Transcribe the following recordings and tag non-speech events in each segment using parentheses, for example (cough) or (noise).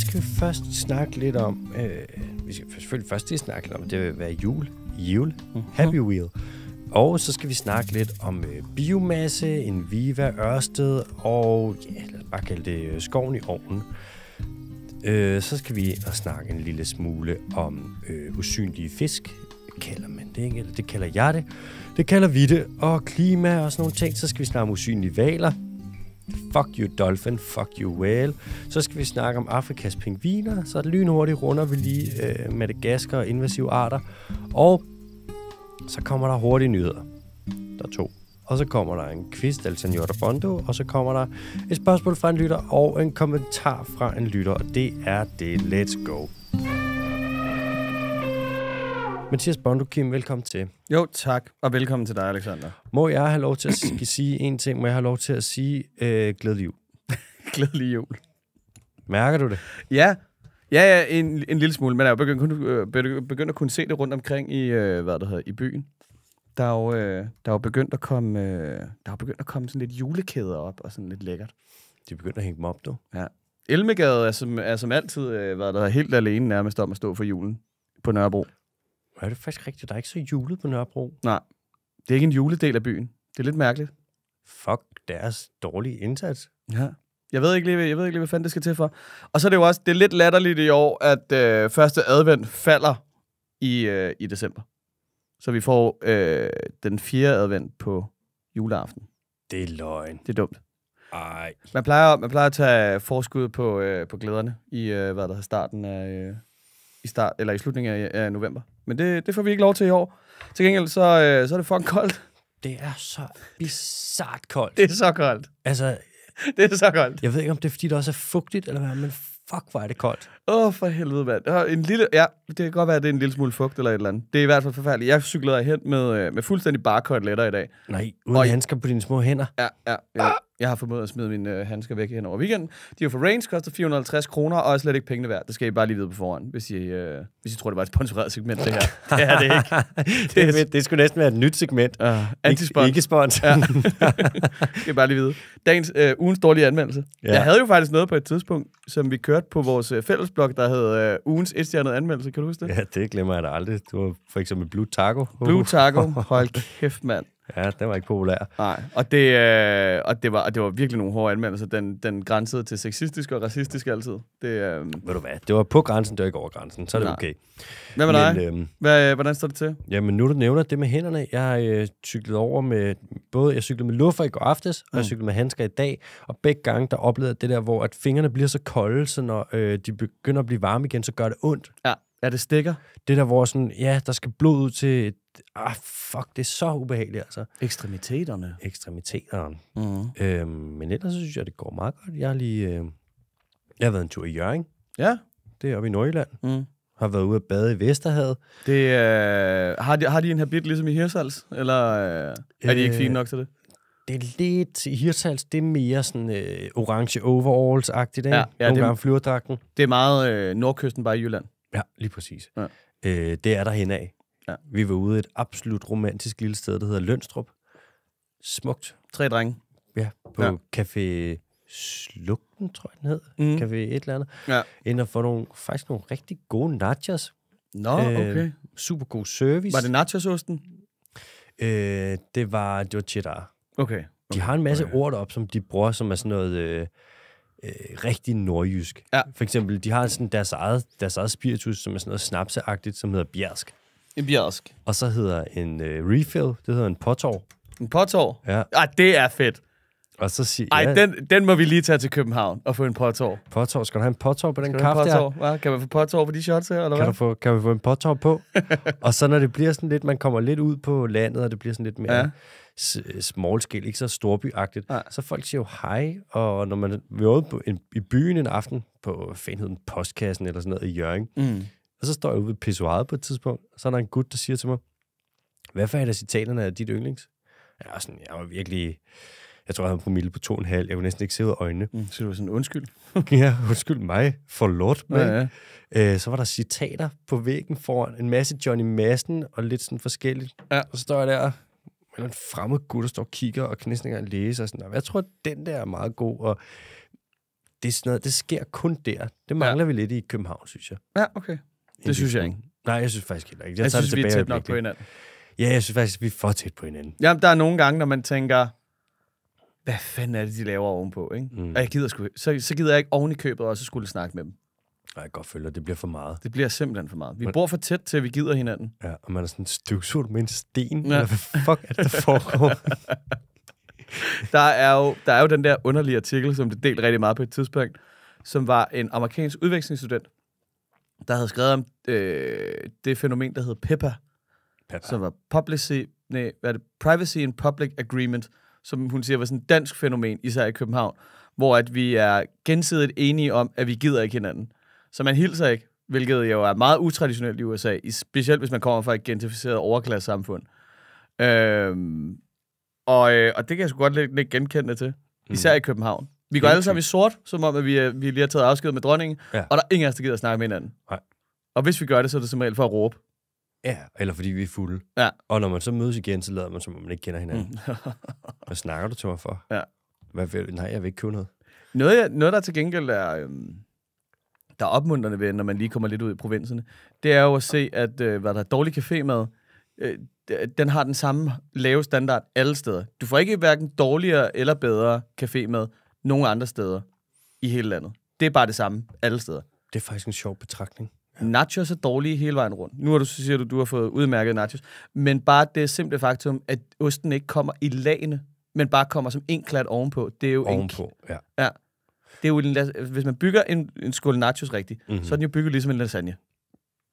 skal vi først snakke lidt om... Øh, vi skal selvfølgelig først lige snakke lidt om, det vil være jul. Jul. Mm-hmm. Happy Wheel. Og så skal vi snakke lidt om øh, biomasse, en Viva, Ørsted og, ja, lad os bare kalde det øh, skoven i ovnen. Øh, så skal vi og snakke en lille smule om øh, usynlige fisk. Kalder man det, ikke? Eller det kalder jeg det. Det kalder vi det. Og klima og sådan nogle ting. Så skal vi snakke om usynlige valer. Fuck you dolphin, fuck you whale. Så skal vi snakke om Afrikas pingviner. Så lynhurtigt runder vi lige øh, Madagaskar og invasive arter. Og så kommer der hurtige nyheder. Der er to. Og så kommer der en quiz del Senor Bondo, og så kommer der et spørgsmål fra en lytter og en kommentar fra en lytter, og det er det. Let's go. Mathias Bondo, Kim, velkommen til. Jo, tak. Og velkommen til dig, Alexander. Må jeg have lov til at (coughs) sige- en ting? Må jeg have lov til at sige øh, glædelig jul? (laughs) Glædelig jul. Mærker du det? Ja, ja, ja en, en lille smule, men jeg er jo begyndt, kun- øh, begy- begyndt at kunne se det rundt omkring i, øh, hvad det hedder, i byen. Der er jo, øh, der er jo begyndt at komme, øh, der er begyndt at komme sådan lidt julekæder op, og sådan lidt lækkert. De begynder at hænge dem op nu. Ja. Elmegade er som, er som altid, øh, hvad der helt alene nærmest om at stå for julen på Nørrebro. Er det faktisk rigtigt? Der er ikke så julet på Nørrebro. Nej, det er ikke en juledel af byen. Det er lidt mærkeligt. Fuck deres dårlige indsats. Ja. Jeg ved ikke lige, jeg ved ikke lige, hvad fanden det skal til for. Og så er det jo også, det er lidt latterligt i år, at øh, første advent falder i, øh, i december. Så vi får øh, den fjerde advent på juleaften. Det er løgn. Det er dumt. Ej. Man plejer, man plejer at tage forskud på, øh, på glæderne i, øh, hvad der hedder, starten af, øh, i, start, eller i slutningen af, af november. Men det, det får vi ikke lov til i år. Til gengæld så, øh, så er det fucking koldt. Det er så bizart koldt. Det er så koldt. Altså, (laughs) Det er så koldt. jeg ved ikke, om det er, fordi det også er fugtigt, eller hvad, men fuck, hvor er det koldt. Åh, oh, for helvede, mand. En lille, ja, det kan godt være, at det er en lille smule fugt eller et eller andet. Det er i hvert fald forfærdeligt. Jeg cyklede hen med, øh, med fuldstændig bare koteletter i dag. Nej, uden Oj. handsker på dine små hænder. Ja, ja. Jeg, jeg har formået at smide mine øh, handsker væk hen over weekenden. De er jo for Range, koster 450 kroner, og er slet ikke pengene værd. Det skal I bare lige vide på forhånd, hvis I, øh, hvis I tror, det var et sponsoreret segment, det her. (laughs) Det er (laughs) det ikke. det, det, det skulle næsten være et nyt segment. Uh, Ikke, Antispons. ikke spons. Ja. (laughs) skal I bare lige vide. Dagens øh, ugens dårlige anmeldelse. Ja. Jeg havde jo faktisk noget på et tidspunkt, som vi kørte på vores øh, fællesblog, der hed øh, ugens etstjernede anmeldelse. Kan du huske det? ja, det glemmer jeg da aldrig. Du var for eksempel Blue Taco. Blue Taco. Hold kæft, mand. Ja, den var ikke populær. Nej, og det, øh, og det, var, og det var virkelig nogle hårde anmeldelser. Den, den grænsede til sexistisk og racistisk altid. Det, øh, Ved du hvad, det var på grænsen, det var ikke over grænsen. Så er det Nej. okay. hvad med dig? øhm, Hvad, hvordan står det til? Jamen, nu du nævner det med hænderne. Jeg har øh, cyklet over med, både jeg cyklede med luffer i går aftes, og jeg Mm. cyklede med handsker i dag, og begge gange, der oplevede det der, hvor at fingrene bliver så kolde, så når øh, de begynder at blive varme igen, så gør det ondt. Ja, er det stikker? Det der, hvor sådan, ja, der skal blod ud til, ah, fuck, det er så ubehageligt, altså. Ekstremiteterne. Ekstremiteterne. Mm. Øhm, men ellers så synes jeg, det går meget godt. Jeg har lige, øh, jeg har været en tur i Jørgen, Ja. det er oppe i Nordjylland. Mm. Har været ude at bade i Vesterhavet. Det, øh, har, de, har de en habit ligesom i Hirsals? Eller øh, er de ikke Øh, fine nok til det? Det er lidt, i Hirtshals, det er mere sådan øh, orange overalls-agtigt, ikke? Ja, ja, Nogle det- gange flyverdragten. Det er meget øh, nordkysten bare i Jylland. Ja, lige præcis. Ja. Øh, det er der hen af. Ja. Vi var ude et absolut romantisk lille sted, der hedder Lønstrup. Smukt. Tre drenge. Ja, på Ja. Café Slugten, tror jeg den hed. Mm. Café et eller andet. Ja. Ind og få nogle, faktisk nogle rigtig gode nachos. Nå, okay. Super god service. Var det nachososten? Øh, det var, det var cheddar. Okay. De har en masse okay. okay. ord op, som de bruger, som er sådan noget øh, øh, rigtig nordjysk. Ja. For eksempel, de har sådan deres eget, deres eget spiritus, som er sådan noget snapseagtigt, som hedder bjersk. En bjersk. Og så hedder en øh, refill, det hedder en potår. En potår. Ja. Ej, det er fedt. Og så siger Ej, ja, den, den må vi lige tage til København og få en potår. potår, skal du have en potår på den Skal du kaffe der? Hva? Kan man få potår på de shots her, eller Kan, du hvad? få, kan vi få en potår på? (laughs) og så når det bliver sådan lidt, man kommer lidt ud på landet, og det bliver sådan lidt mere Ja. ja. small scale, ikke så storbyagtigt, ja. så folk siger jo hej, og når man var ude på en, i byen en aften, på hvad fanden hed den, postkassen eller sådan noget i Jørgen, Mm. Og så står jeg ude ved pissoiret på et tidspunkt, og så er der en gut, der siger til mig, hvad for et af citaterne er dit yndlings? Jeg var, sådan, jeg var virkelig, jeg tror, jeg havde en promille på to og en halv, jeg kunne næsten ikke se ud af øjnene. Mm. Så du var sådan, undskyld. (laughs) ja, undskyld mig, for lort, Ja, med. ja. Øh, så var der citater på væggen foran en masse Johnny Madsen og lidt sådan forskelligt. Ja. Og så står jeg der med en fremmed gut, der står og kigger og kan næsten ikke engang læse. Og sådan, "Nå, jeg tror, at den der er meget god. Og det, er sådan noget, det sker kun der. Det mangler ja. vi lidt i København, synes jeg. Ja, okay. Det synes jeg ikke. Nej, jeg synes faktisk heller ikke. Jeg, jeg synes, det vi er tæt nok på hinanden. Ja, jeg synes faktisk, vi er for tæt på hinanden. Jamen, der er nogle gange, når man tænker, hvad fanden er det, de laver ovenpå, ikke? Mm. Og jeg gider sgu, så, så gider jeg ikke oven i købet også skulle snakke med dem. Nej, jeg godt føler, det bliver for meget. Det bliver simpelthen for meget. Vi Men- bor for tæt til, at vi gider hinanden. Ja, og man er sådan støvsurt med en sten. Ja. Ja. Eller hvad fuck er det, der foregår? (laughs) Der er, jo, der er jo den der underlige artikel, som det delte rigtig meget på et tidspunkt, som var en amerikansk udvekslingsstudent, der havde skrevet om øh, det fænomen, der hed PEPA, Pepper. som var publicy, nej, hvad er det? Privacy and Public Agreement, som hun siger var sådan et dansk fænomen, især i København, hvor at vi er gensidigt enige om, at vi gider ikke hinanden. Så man hilser ikke, hvilket jo er meget utraditionelt i USA, specielt hvis man kommer fra et gentrificeret overklasse samfund. Øhm, og, øh, og det kan jeg sgu godt lidt, genkende til, især i København. Vi går alle sammen i sort, som om at vi, er- vi lige har taget afsked med dronningen, Ja. og der er ingen af os, der gider at snakke med hinanden. Nej. Og hvis vi gør det, så er det som regel for at råbe. Ja, eller fordi vi er fulde. Ja. Og når man så mødes igen, så lader man, som om man ikke kender hinanden. Mm. (laughs) Hvad snakker du til mig for? Ja. Hvad vil, nej, jeg vil ikke købe noget. Noget, jeg, noget der til gengæld er, øhm, der er opmuntrende ved, når man lige kommer lidt ud i provinserne, det er jo at se, at øh, hvad der er dårlig cafémad, øh, den har den samme lave standard alle steder. Du får ikke hverken dårligere eller bedre cafémad nogen andre steder i hele landet. Det er bare det samme alle steder. Det er faktisk en sjov betragtning. Nachos er dårlige hele vejen rundt. Nu har du, så siger du, du har fået udmærket nachos. Men bare det simple faktum, at osten ikke kommer i lagene, men bare kommer som en klat ovenpå. Det er jo en Ovenpå, ja. det er jo en, hvis man bygger en, en skål nachos rigtigt, Mhm. mm-hmm. så er den jo bygget ligesom en lasagne.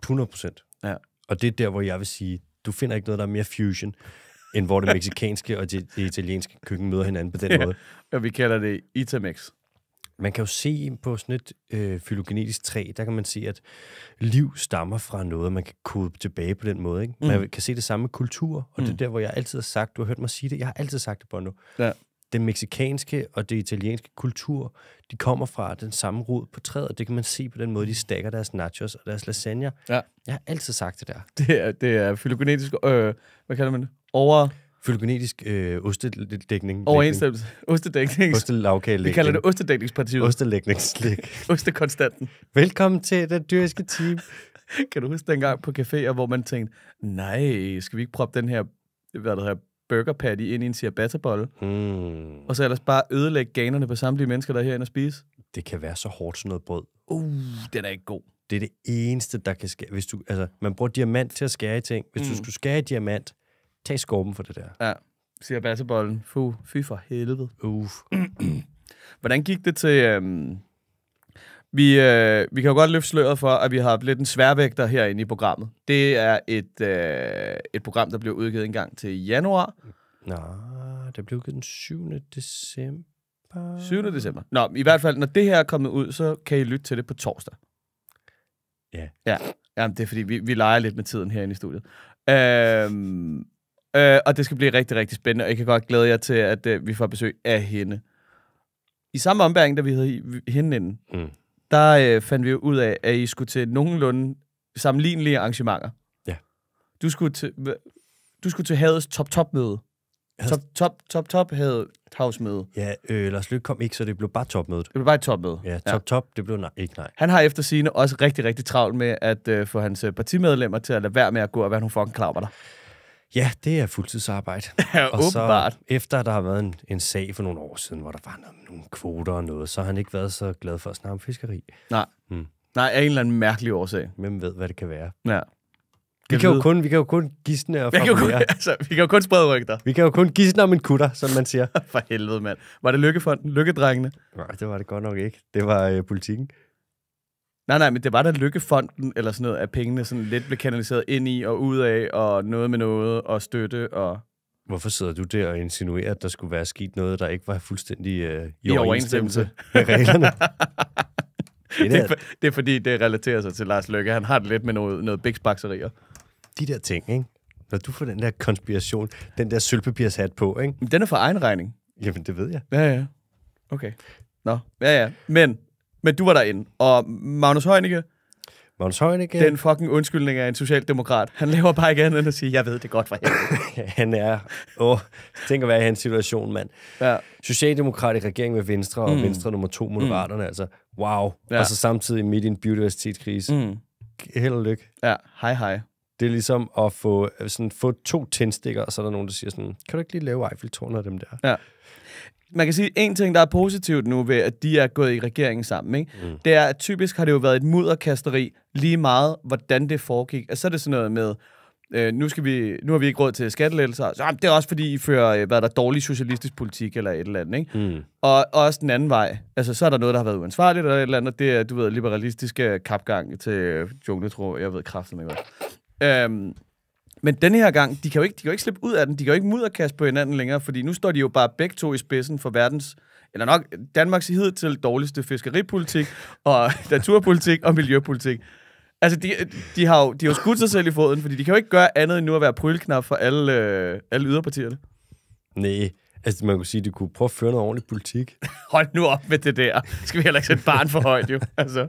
100 procent. Ja. Og det er der, hvor jeg vil sige, du finder ikke noget, der er mere fusion, end hvor det meksikanske og det, det italienske køkken møder hinanden på den Ja. måde. Og vi kalder det Itamix. Man kan jo se på sådan et øh, fylogenetisk træ, der kan man se, at liv stammer fra noget, man kan kode tilbage på den måde. Ikke? Man Mm. kan se det samme med kultur, og mm. det er Mm. der, hvor jeg altid har sagt, du har hørt mig sige det, jeg har altid sagt det, Bono. Ja. Den meksikanske og det italienske kultur, de kommer fra den samme rod på træet, og det kan man se på den måde, de stakker deres nachos og deres lasagne. Ja. Jeg har altid sagt det der. Det er, det er fylogenetisk, øh, hvad kalder man det? Over, Fylogenetisk øh, ostedækning. overensstemmelse. Ostedækning. Ostelavkagelægning. Vi kalder det ostedækningspartiet. Ostelægningsslæg. Ostekonstanten. Velkommen til det dyrske team. (laughs) Kan du huske dengang på caféer, hvor man tænkte, nej, skal vi ikke proppe den her, hvad der hedder, burger patty ind i en ciabatta-bolle, Mm. og så ellers bare ødelægge ganerne på samtlige mennesker, der er herinde og spise? Det kan være så hårdt sådan noget brød. Uh, den er ikke god. Det er det eneste, der kan skære. Hvis du, altså, man bruger diamant til at skære i ting. Hvis. Mm. du skulle skære i diamant, tag skorpen for det der. Ja, ciabatta-bollen. Fu, fy for helvede. Uff. (clears throat) Hvordan gik det til... Øhm, vi, øh, vi kan jo godt løfte sløret for, at vi har lidt en sværvægter herinde i programmet. Det er et, øh, et program, der blev udgivet en gang til januar, Nå, det blev udgivet den 7. december. 7. december. Nå, i hvert fald, når det her er kommet ud, så kan I lytte til det på torsdag. Ja. Ja, Jamen, det er fordi, vi, vi leger lidt med tiden herinde i studiet. Øhm, øh, og det skal blive rigtig, rigtig spændende, og jeg kan godt glæde jer til, at øh, vi får besøg af hende. I samme ombæring, da vi havde hende inden, Mm. der øh, fandt vi jo ud af, at I skulle til nogenlunde sammenlignelige arrangementer. Ja. Du skulle til, du skulle til havets top-top-møde. Top, top, top, top, havet havsmøde. Ja, øh, Lars Løkke kom ikke, så det blev bare topmødet. Det blev bare et topmøde. Ja, top, top, det blev nej, ikke nej. Han har efter sine også rigtig, rigtig travlt med at øh, få hans øh, partimedlemmer til at lade være med at gå og være nogle fucking klammer der. Ja, det er fuldtidsarbejde. (laughs) Ja, Og så, åbenbart. efter der har været en, en sag for nogle år siden, hvor der var noget, nogle kvoter og noget, så har han ikke været så glad for at snakke om fiskeri. Nej. Mm. Nej, af en eller anden mærkelig årsag. Hvem ved, hvad det kan være? Ja. Vi Kan kan, jo kun, vi kan jo kun gisne og kan, jo kun, (laughs) altså, vi kan jo kun sprede rygter. Vi kan jo kun gisne om en kutter, som man siger. (laughs) For helvede, mand. Var det Lykkefonden? Lykkedrengene? Nej, det var det godt nok ikke. Det var øh, politikken. Nej, nej, men det var da Lykkefonden, eller sådan noget, at pengene sådan lidt blev kanaliseret ind i og ud af, og noget med noget, og støtte, og Hvorfor sidder du der og insinuerer, at der skulle være sket noget, der ikke var fuldstændig øh, i, I overensstemmelse med reglerne? (laughs) det er det er fordi, det relaterer sig til Lars Løkke. Han har det lidt med noget, noget biksbakserier. de der ting, ikke? Når du får den der konspiration, den der sølvpapirshat på, ikke? Men den er for egen regning. Jamen, det ved jeg. Ja, ja. Okay. Nå, ja, ja. Men, men du var derinde, og Magnus Heunicke, Magnus Heunicke, Den fucking undskyldning er en socialdemokrat. Han laver bare ikke andet end at sige, jeg ved det godt for helvede. (laughs) han er... Åh, tænk at være i hans situation, mand. Ja. Socialdemokrat i regering med Venstre, og Mm. Venstre nummer to, Moderaterne, altså. Wow. Ja. Og så samtidig midt i en biodiversitetskrise. Mm. Mm. Held og lykke. Ja, hej hej. Det er ligesom at få, sådan, få to tændstikker, og så er der nogen, der siger sådan, kan du ikke lige lave Eiffeltårnet af dem der? Man kan sige, en ting, der er positivt nu ved, at de er gået i regeringen sammen, ikke? Mm. det er, at typisk har det jo været et mudderkasteri lige meget, hvordan det foregik. Altså, så er det sådan noget med, øh, nu, skal vi, nu har vi ikke råd til skattelettelser. Så, jamen, det er også, fordi I fører øh, hvad er der, dårlig socialistisk politik eller et eller andet. Ikke? Mm. Og, og også den anden vej. Altså, så er der noget, der har været uansvarligt eller et eller andet. Det er, du ved, liberalistiske kapgang til øh, jungletro. Jeg ved kraften ikke hvad. Øhm, men den her gang, de kan, jo ikke, de kan jo ikke slippe ud af den. De kan jo ikke mudderkaste på hinanden længere, fordi nu står de jo bare begge to i spidsen for verdens, eller nok Danmarks hidtil dårligste fiskeripolitik, og (laughs) naturpolitik og miljøpolitik. Altså, de, de, har jo, de har jo skudt sig selv i foden, fordi de kan jo ikke gøre andet end nu at være prylknap for alle, øh, alle yderpartierne. Nej, altså man kunne sige, at de kunne prøve at føre noget ordentligt politik. (laughs) Hold nu op med det der. Skal vi heller ikke sætte barn for højt, jo. Altså.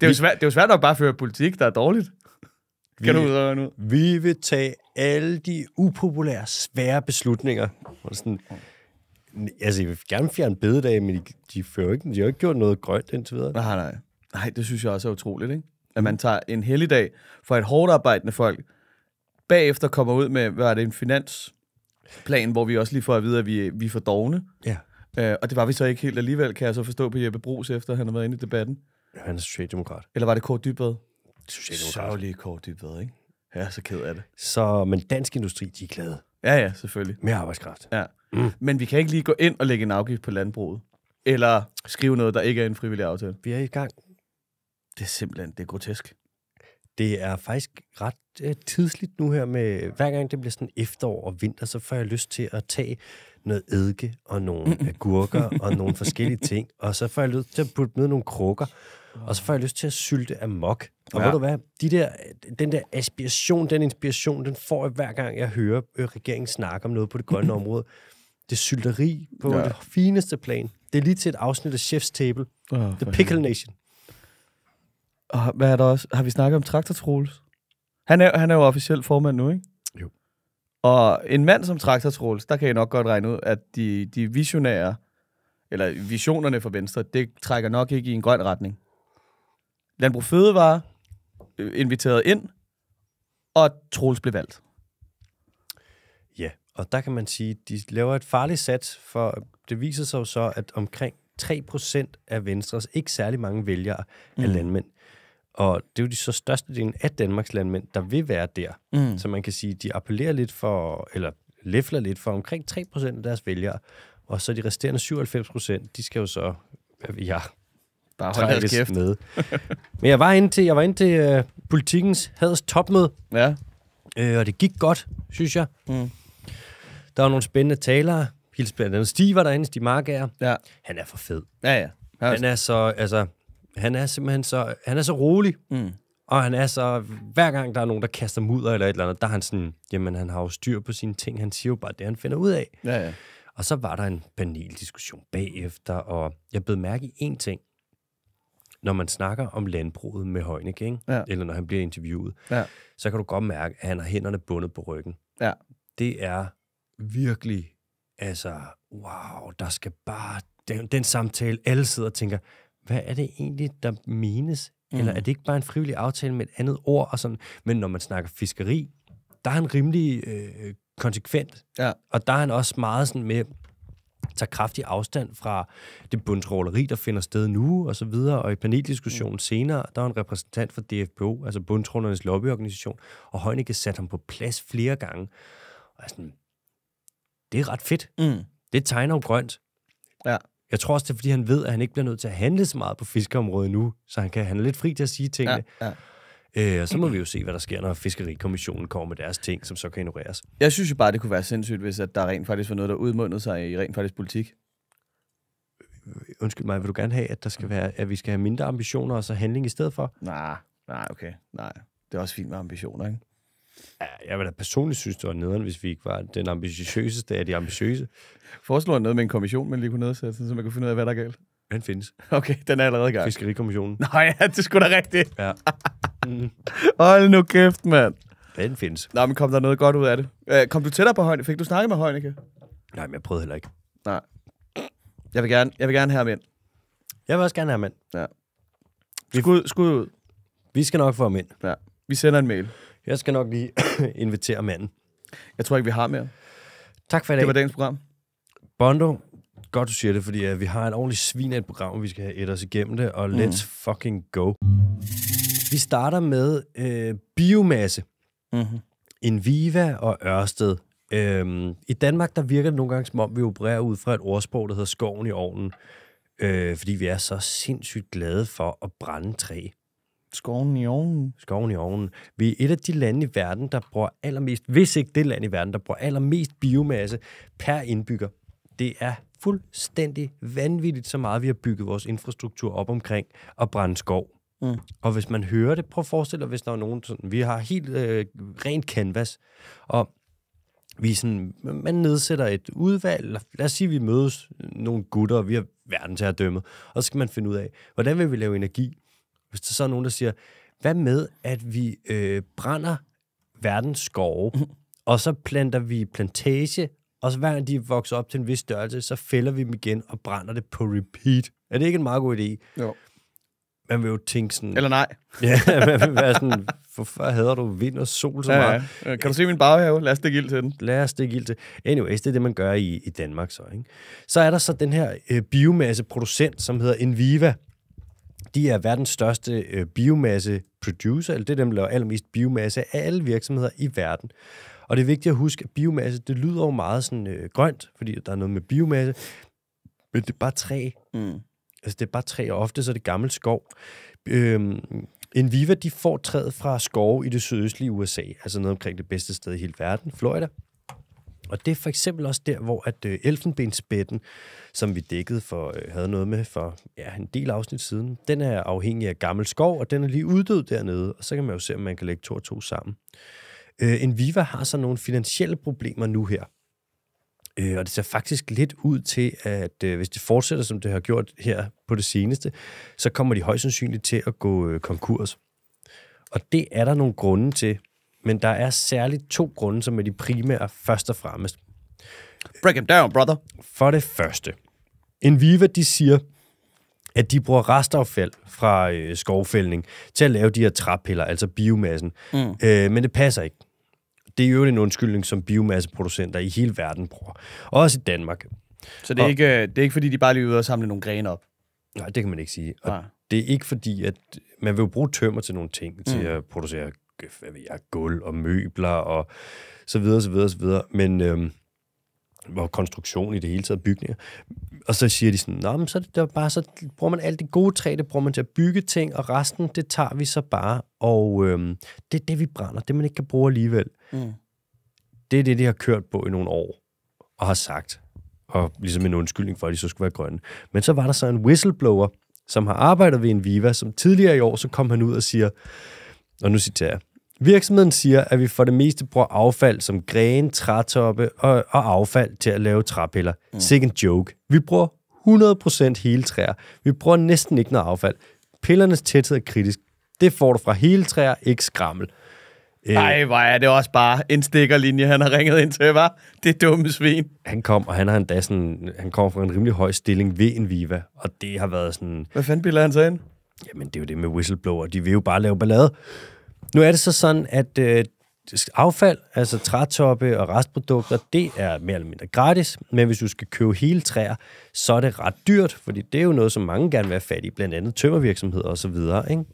Det er jo svært, det er jo svært nok bare at føre politik, der er dårligt. Kan Vi- du ud og ud? Vi vil tage alle de upopulære, svære beslutninger. Og sådan, altså, jeg vil gerne fjerne bededag, men de, de, fører ikke, de har ikke gjort noget grønt indtil videre. Nej, nej. Nej, det synes jeg også er utroligt, ikke? At man tager en helligdag for et hårdt arbejdende folk, bagefter kommer ud med, hvad er det, en finansplan, hvor vi også lige får at vide, at vi, vi er for dogne. Ja. Øh, og det var vi så ikke helt alligevel, kan jeg så forstå på Jeppe Brugs, efter han har været inde i debatten. Han er socialdemokrat. Eller var det Kort Dybvad? Socialdemokrat. Sørgelige Kort Dybvad, ikke? Jeg er så ked af det. Så, men dansk industri, de er glade. Ja, ja, selvfølgelig. Med arbejdskraft. Ja. Mm. Men vi kan ikke lige gå ind og lægge en afgift på landbruget. Eller skrive noget, der ikke er en frivillig aftale. Vi er i gang. Det er simpelthen, det er grotesk. Det er faktisk ret øh, tidsligt nu her med, hver gang det bliver sådan efterår og vinter, så får jeg lyst til at tage noget eddike og nogle agurker og nogle (laughs) forskellige ting, og så får jeg lyst til at putte med nogle krukker, og så får jeg lyst til at sylte amok. Og Ja. ved du hvad, De der, den der aspiration, den inspiration, den får jeg hver gang, jeg hører øh, regeringen snakke om noget på det grønne (laughs) område. Det er sylteri på ja. det fineste plan. Det er lige til et afsnit af Chef's Table. Oh, The Pickle Nation. Og hvad er der også? Har vi snakket om Traktor Troels? Han er, han er jo officielt formand nu, ikke? Jo. Og en mand som Traktor Troels, der kan jeg nok godt regne ud, at de, de visionære, eller visionerne for Venstre, det trækker nok ikke i en grøn retning. Landbrug Fødevare øh, inviteret ind, og Troels blev valgt. Ja, og der kan man sige, at de laver et farligt sats, for det viser sig jo så, at omkring 3% af Venstres, ikke særlig mange vælgere, er Mm. landmænd. Og det er jo de så største del af Danmarks landmænd, der vil være der. Mm. Så man kan sige, de appellerer lidt for, eller læfler lidt for omkring 3% af deres vælgere. Og så de resterende 97%, de skal jo så, hvad ved jeg, Bare hold deres kæft. med. Men jeg var inde til, jeg var inde til uh, politikens hadets topmøde, Ja. øh, og det gik godt, synes jeg. Mm. Der var nogle spændende talere. Hils blandt andet Stig var derinde, Stig Markager. Ja. Han er for fed. Ja, ja. ja. Han er så, altså, han er simpelthen så, han er så rolig, Mm. og han er så, hver gang der er nogen, der kaster mudder eller et eller andet, der er han sådan, jamen han har jo styr på sine ting, han siger jo bare det, han finder ud af. Ja, ja. Og så var der en paneldiskussion bagefter, og jeg blev mærke i én ting. Når man snakker om landbruget med ikke? Ja. eller når han bliver interviewet, Ja. så kan du godt mærke, at han har hænderne bundet på ryggen. Ja. Det er virkelig, altså, wow, der skal bare, den, den samtale, alle sidder og tænker, hvad er det egentlig, der menes? Mm. Eller er det ikke bare en frivillig aftale med et andet ord? Og sådan? Men når man snakker fiskeri, der er han rimelig øh, konsekvent. Ja. Og der er han også meget sådan med, tager kraftig afstand fra det bundtråleri, der finder sted nu, og så videre. Og i paneldiskussionen mm. senere, der var en repræsentant for DFBO, altså bundtrålernes lobbyorganisation, og Heunicke satte ham på plads flere gange. Og sådan, det er ret fedt. Mm. Det tegner jo grønt. Ja. Jeg tror også, det er, fordi han ved, at han ikke bliver nødt til at handle så meget på fiskeområdet nu, så han, kan, han er lidt fri til at sige tingene. Ja, ja. Øh, og så må vi jo se, hvad der sker, når Fiskerikommissionen kommer med deres ting, som så kan ignoreres. Jeg synes jo bare, det kunne være sindssygt, hvis at der rent faktisk var noget, der udmundede sig i rent faktisk politik. Undskyld mig, vil du gerne have, at, der skal være, at vi skal have mindre ambitioner og så handling i stedet for? Nej, nej, okay. Nej. Det er også fint med ambitioner, ikke? Ja, jeg vil da personligt synes, det var nederen, hvis vi ikke var den ambitiøseste af de ambitiøse. Foreslår han noget med en kommission, man lige kunne nedsætte, så man kunne finde ud af, hvad der er galt. Den findes. Okay, den er allerede i gang. Fiskerikommissionen. (laughs) Nej, ja, det skulle da rigtigt. Ja. Mm. (laughs) Hold nu kæft, mand. Den findes. Nå, men kom der noget godt ud af det? Øh, kom du tættere på Højne? Fik du snakket med Højneke? Nej, men jeg prøvede heller ikke. Nej. Jeg vil gerne, jeg vil gerne have ham ind. Jeg vil også gerne have mand. Skud, skud ud. Vi skal nok få ham ind. Ja. Vi sender en mail. Jeg skal nok lige (coughs) invitere manden. Jeg tror ikke, vi har mere. Tak for i dag. Det var dagens program. Bondo, godt du siger det, fordi uh, vi har en ordentlig svin af et program, og vi skal have et os igennem det, og mm. let's fucking go. Vi starter med øh, biomasse. Mm-hmm. Inviva og Ørsted. Øhm, I Danmark, der virker det nogle gange, som om vi opererer ud fra et ordsprog, der hedder skoven i ovnen. Øh, fordi vi er så sindssygt glade for at brænde træ. Skoven i ovnen. Skoven i ovnen. Vi er et af de lande i verden, der bruger allermest, hvis ikke det land i verden, der bruger allermest biomasse per indbygger. Det er fuldstændig vanvittigt så meget, vi har bygget vores infrastruktur op omkring at brænde skov. Mm. Og hvis man hører det, prøv at forestille dig, hvis der er nogen sådan, vi har helt øh, rent canvas, og vi sådan, man nedsætter et udvalg, lad os sige, vi mødes nogle gutter, og vi har verden til at dømme, og så skal man finde ud af, hvordan vil vi lave energi? Hvis der så er nogen, der siger, hvad med, at vi øh, brænder verdens skove, og så planter vi plantage, og så hver gang de vokser op til en vis størrelse, så fælder vi dem igen og brænder det på repeat. Er det ikke en meget god idé? Jo. Man vil jo tænke sådan... Eller nej. (laughs) Ja, man vil være sådan, hvorfor hader du vind og sol så Ja, meget? ja. Øh, Kan du se min baghave? Lad os stikke ild til den. Lad os stikke ild til. Anyways, det er det, man gør i, i Danmark så. Ikke? Så er der så den her øh, biomasseproducent, som hedder Enviva. De er verdens største øh, biomasse-producer, eller det er dem, der laver allermest biomasse af alle virksomheder i verden. Og det er vigtigt at huske, at biomasse, det lyder jo meget sådan øh, grønt, fordi der er noget med biomasse, men det er bare træ. Mm. Altså, det er bare træ, og ofte så er det gammel skov. Øhm, Enviva, de får træet fra skove i det sydøstlige USA, altså noget omkring det bedste sted i hele verden, Florida. Og det er for eksempel også der, hvor at øh, som vi dækkede for, øh, havde noget med for ja, en del afsnit siden, den er afhængig af gammel skov, og den er lige uddød dernede, og så kan man jo se, om man kan lægge to og to sammen. Øh, Enviva har så nogle finansielle problemer nu her. Øh, og det ser faktisk lidt ud til, at øh, hvis det fortsætter, som det har gjort her på det seneste, så kommer de højst sandsynligt til at gå øh, konkurs. Og det er der nogle grunde til, men der er særligt to grunde, som er de primære først og fremmest. Break him down, brother. For det første, Enviva de siger, at de bruger restaffald fra øh, skovfældning til at lave de her træpiller, altså biomassen. Mm. Øh, men det passer ikke. Det er jo en undskyldning, som biomasseproducenter i hele verden bruger. Også i Danmark. Så det er, Og- ikke, øh, det er ikke, fordi de bare lige er ude og samle nogle grene op. Nej, det kan man ikke sige. Og Nej. det er ikke fordi, at man vil jo bruge tømmer til nogle ting, mm. til at producere hvad ved jeg, gulv og møbler og så videre, så videre, så videre. Men øhm, og konstruktion i det hele taget, bygninger. Og så siger de sådan, Nå, men så, er det, det er bare, så bruger man alt det gode træ, det bruger man til at bygge ting, og resten, det tager vi så bare, og øhm, det er det, vi brænder, det man ikke kan bruge alligevel. Mm. Det er det, de har kørt på i nogle år, og har sagt, og ligesom en undskyldning for, at de så skulle være grønne. Men så var der så en whistleblower, som har arbejdet ved en Viva, som tidligere i år, så kom han ud og siger, og nu citerer jeg, Virksomheden siger, at vi for det meste bruger affald som grene, trætoppe og, og affald til at lave træpiller. Mm. Second joke. Vi bruger 100% hele træer. Vi bruger næsten ikke noget affald. Pillernes tæthed er kritisk. Det får du fra hele træer, ikke skrammel. Øh, Nej, hvor er det også bare en stikkerlinje, han har ringet ind til, var Det dumme svin. han kom, og han har endda sådan, han kommer fra en rimelig høj stilling ved en Viva, og det har været sådan, Hvad fanden bilder han sig ind? Jamen, det er jo det med whistleblower. De vil jo bare lave ballade. Nu er det så sådan, at øh, affald, altså trætoppe og restprodukter, det er mere eller mindre gratis, men hvis du skal købe hele træer, så er det ret dyrt, fordi det er jo noget, som mange gerne vil have fat i, blandt andet tømmervirksomheder osv. Ikke?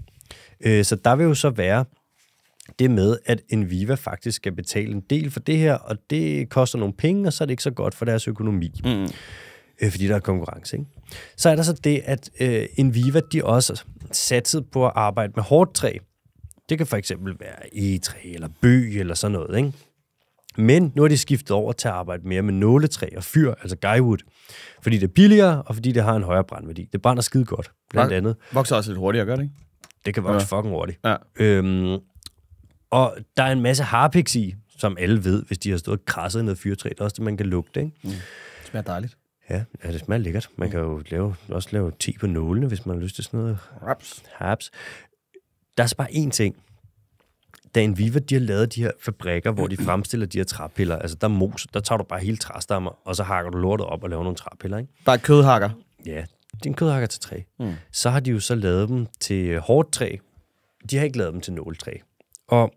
Øh, så der vil jo så være det med, at Enviva faktisk skal betale en del for det her, og det koster nogle penge, og så er det ikke så godt for deres økonomi. Mm. Øh, fordi der er konkurrence. Ikke? Så er der så det, at øh, Enviva de også satset på at arbejde med hårdt træ. Det kan for eksempel være egetræ eller bøg eller sådan noget. Ikke? Men nu er de skiftet over til at arbejde mere med nåletræ og fyr, altså guywood. Fordi det er billigere, og fordi det har en højere brandværdi. Det brænder skide godt, blandt andet. Vokser også lidt hurtigere, gør det ikke? Det kan vokse ja. fucking hurtigt. Ja. Øhm, og der er en masse harpiks i, som alle ved, hvis de har stået og krasset i noget fyrtræ. Det er også det, man kan lugte, ikke? Det smager dejligt. Ja, ja, det smager lækkert. Man kan jo lave, også lave te på nålene, hvis man har lyst til sådan noget Raps. Haps. Der er så bare én ting. Da Enviva, de har lavet de her fabrikker, hvor de (clears throat) fremstiller de her træpiller, altså der er mos, der tager du bare hele træstammer, og så hakker du lortet op og laver nogle træpiller, ikke? Bare kødhakker. Ja, det er en kødhakker til træ. Mm. Så har de jo så lavet dem til hårdt træ. De har ikke lavet dem til nåletræ. Og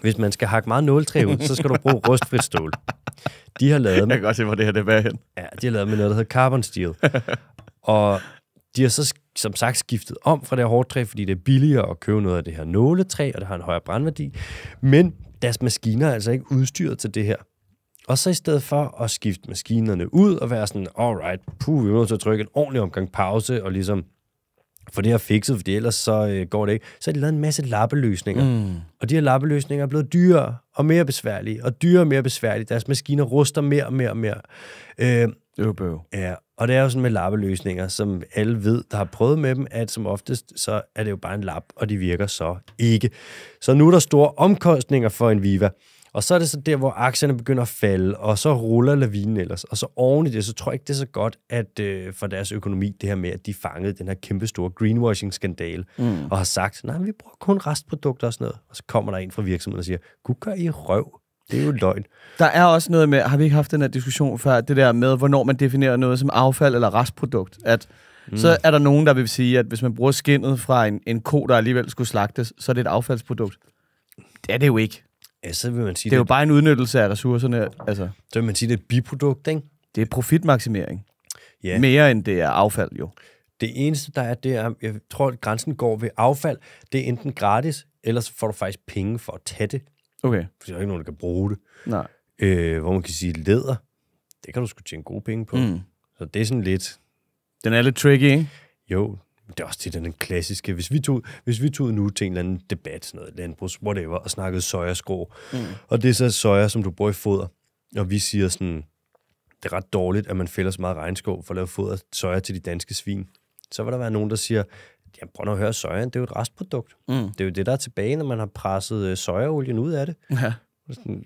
hvis man skal hakke meget nåletræ ud, så skal du bruge rustfrit stål. (laughs) De har lavet dem (laughs) Jeg kan godt se, hvor det her det er hen. Ja, de har lavet med noget, der hedder carbon steel. (laughs) og de har så som sagt skiftet om fra det her hårdtræ, fordi det er billigere at købe noget af det her nåletræ, og det har en højere brandværdi. Men deres maskiner er altså ikke udstyret til det her. Og så i stedet for at skifte maskinerne ud og være sådan, alright, puh, vi er nødt til at trykke en ordentlig omgang pause og ligesom få det her fikset, fordi ellers så øh, går det ikke. Så har de lavet en masse lappeløsninger. Mm. Og de her lappeløsninger er blevet dyrere og mere besværlige, og dyrere og mere besværlige. Deres maskiner ruster mere og mere og mere. Øh, Øv, bøv. Ja, og det er jo sådan med lappeløsninger, som alle ved, der har prøvet med dem, at som oftest, så er det jo bare en lap, og de virker så ikke. Så nu er der store omkostninger for en Viva, og så er det så der, hvor aktierne begynder at falde, og så ruller lavinen ellers. Og så oven i det, så tror jeg ikke, det er så godt at øh, for deres økonomi, det her med, at de fangede den her kæmpe store greenwashing-skandale, mm. og har sagt, nej, vi bruger kun restprodukter og sådan noget. Og så kommer der en fra virksomheden og siger, gud gør I røv. Det er jo løgn. Der er også noget med, har vi ikke haft den her diskussion før, det der med, hvornår man definerer noget som affald eller restprodukt. At mm. så er der nogen, der vil sige, at hvis man bruger skinnet fra en, en ko, der alligevel skulle slagtes, så er det et affaldsprodukt. Det er det jo ikke. Ja, så vil man sige, Det er jo bare en udnyttelse af ressourcerne. Altså, så vil man sige, det er et biprodukt, ikke? det er profitmaksimering. Ja. Mere end det er affald, jo. Det eneste, der er, det er, jeg tror, at grænsen går ved affald. Det er enten gratis, eller så får du faktisk penge for at tage det. Okay. For der er ikke nogen, der kan bruge det. Nej. Øh, hvor man kan sige, læder, det kan du sgu tjene gode penge på. Mm. Så det er sådan lidt, Den er lidt tricky, ikke? jo, men det er også det, den klassiske. Hvis vi, tog, hvis vi tog nu til en eller anden debat, sådan noget landbrugs, whatever, og snakkede sojaskrå, mm. og det er så soja, som du bruger i foder, og vi siger sådan, det er ret dårligt, at man fælder så meget regnskov for at lave foder soja til de danske svin. Så vil der være nogen, der siger, ja, prøv at høre, sojaen, det er jo et restprodukt. Mm. Det er jo det, der er tilbage, når man har presset øh, sojaolien ud af det. Ja. Sådan,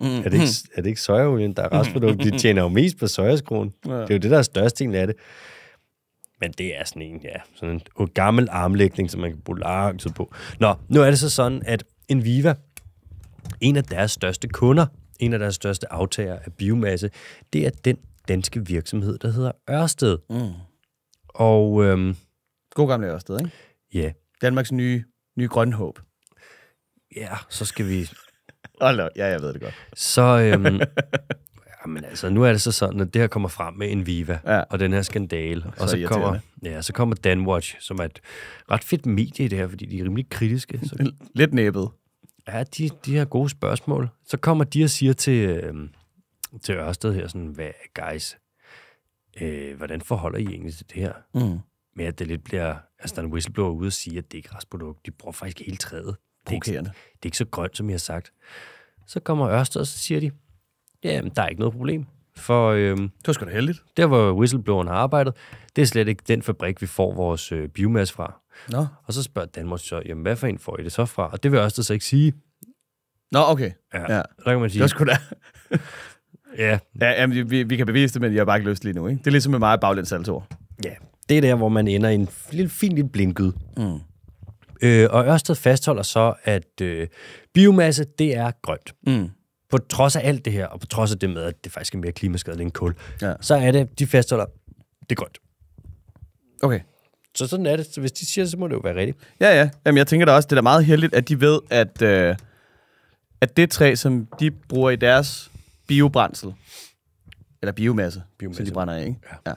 Mm. er, det ikke, er det ikke sojaolien, der er restprodukt? De (laughs) tjener jo mest på sojaskroen. Ja. Det er jo det, der er størstedelen af det. Men det er sådan en, ja, sådan en gammel armlægning, som man kan bruge lang tid på. Nå, nu er det så sådan, at Enviva, en af deres største kunder, en af deres største aftagere af biomasse, det er den danske virksomhed, der hedder Ørsted. Mm. Og øhm, God gamle Ørsted, ikke? ja, Danmarks nye, nye grønne håb. ja, så skal vi Hold da, ja, jeg ved det godt. Så, øhm, (laughs) jamen altså, nu er det så sådan, at det her kommer frem med en Viva, Ja. og den her skandale, og så kommer, ja, så kommer Danwatch, som er et ret fedt medie i det her, fordi de er rimelig kritiske. Så, (laughs) Lidt næbet. ja, de, de har gode spørgsmål. Så kommer de og siger til, øhm, til Ørsted her, sådan, hvad, guys, øh, hvordan forholder I egentlig til det her? Mm. Med at det lidt bliver, altså der er en whistleblower ude og sige, at det ikke er restprodukt. De bruger faktisk hele træet. Det er, ikke, det er ikke så grønt, som jeg har sagt. Så kommer Ørsted, og så siger de, ja, der er ikke noget problem. For øhm, Det var sgu da heldigt. der, hvor whistlebloweren har arbejdet, det er slet ikke den fabrik, vi får vores øh, biomasse fra. Nå. Og så spørger Danmark så, jamen hvad for en får I det så fra? Og det vil Ørsted så ikke sige. Nå, okay. Ja. Ja. Der kan man Det sige, var sgu da... (laughs) ja, Ja, jamen, vi, vi kan bevise det, men jeg har bare ikke lyst lige nu, ikke? Det er ligesom med mig og baglæns saltoer. ja, det er der, hvor man ender i en lille, fin lille blindgyde. Mm. Øh, og Ørsted fastholder så, at øh, biomasse, det er grønt. Mm. På trods af alt det her, og på trods af det med, at det faktisk er mere klimaskadeligt end kul, Ja. så er det, de fastholder, det er grønt. Okay. Så sådan er det. Så hvis de siger det, så må det jo være rigtigt. Ja, ja. Jamen, jeg tænker da også, det er da meget heldigt, at de ved, at, øh, at det træ, som de bruger i deres biobrændsel, eller biomasse, biomasse. Biomasse. som de brænder af, ikke? Ja. ja.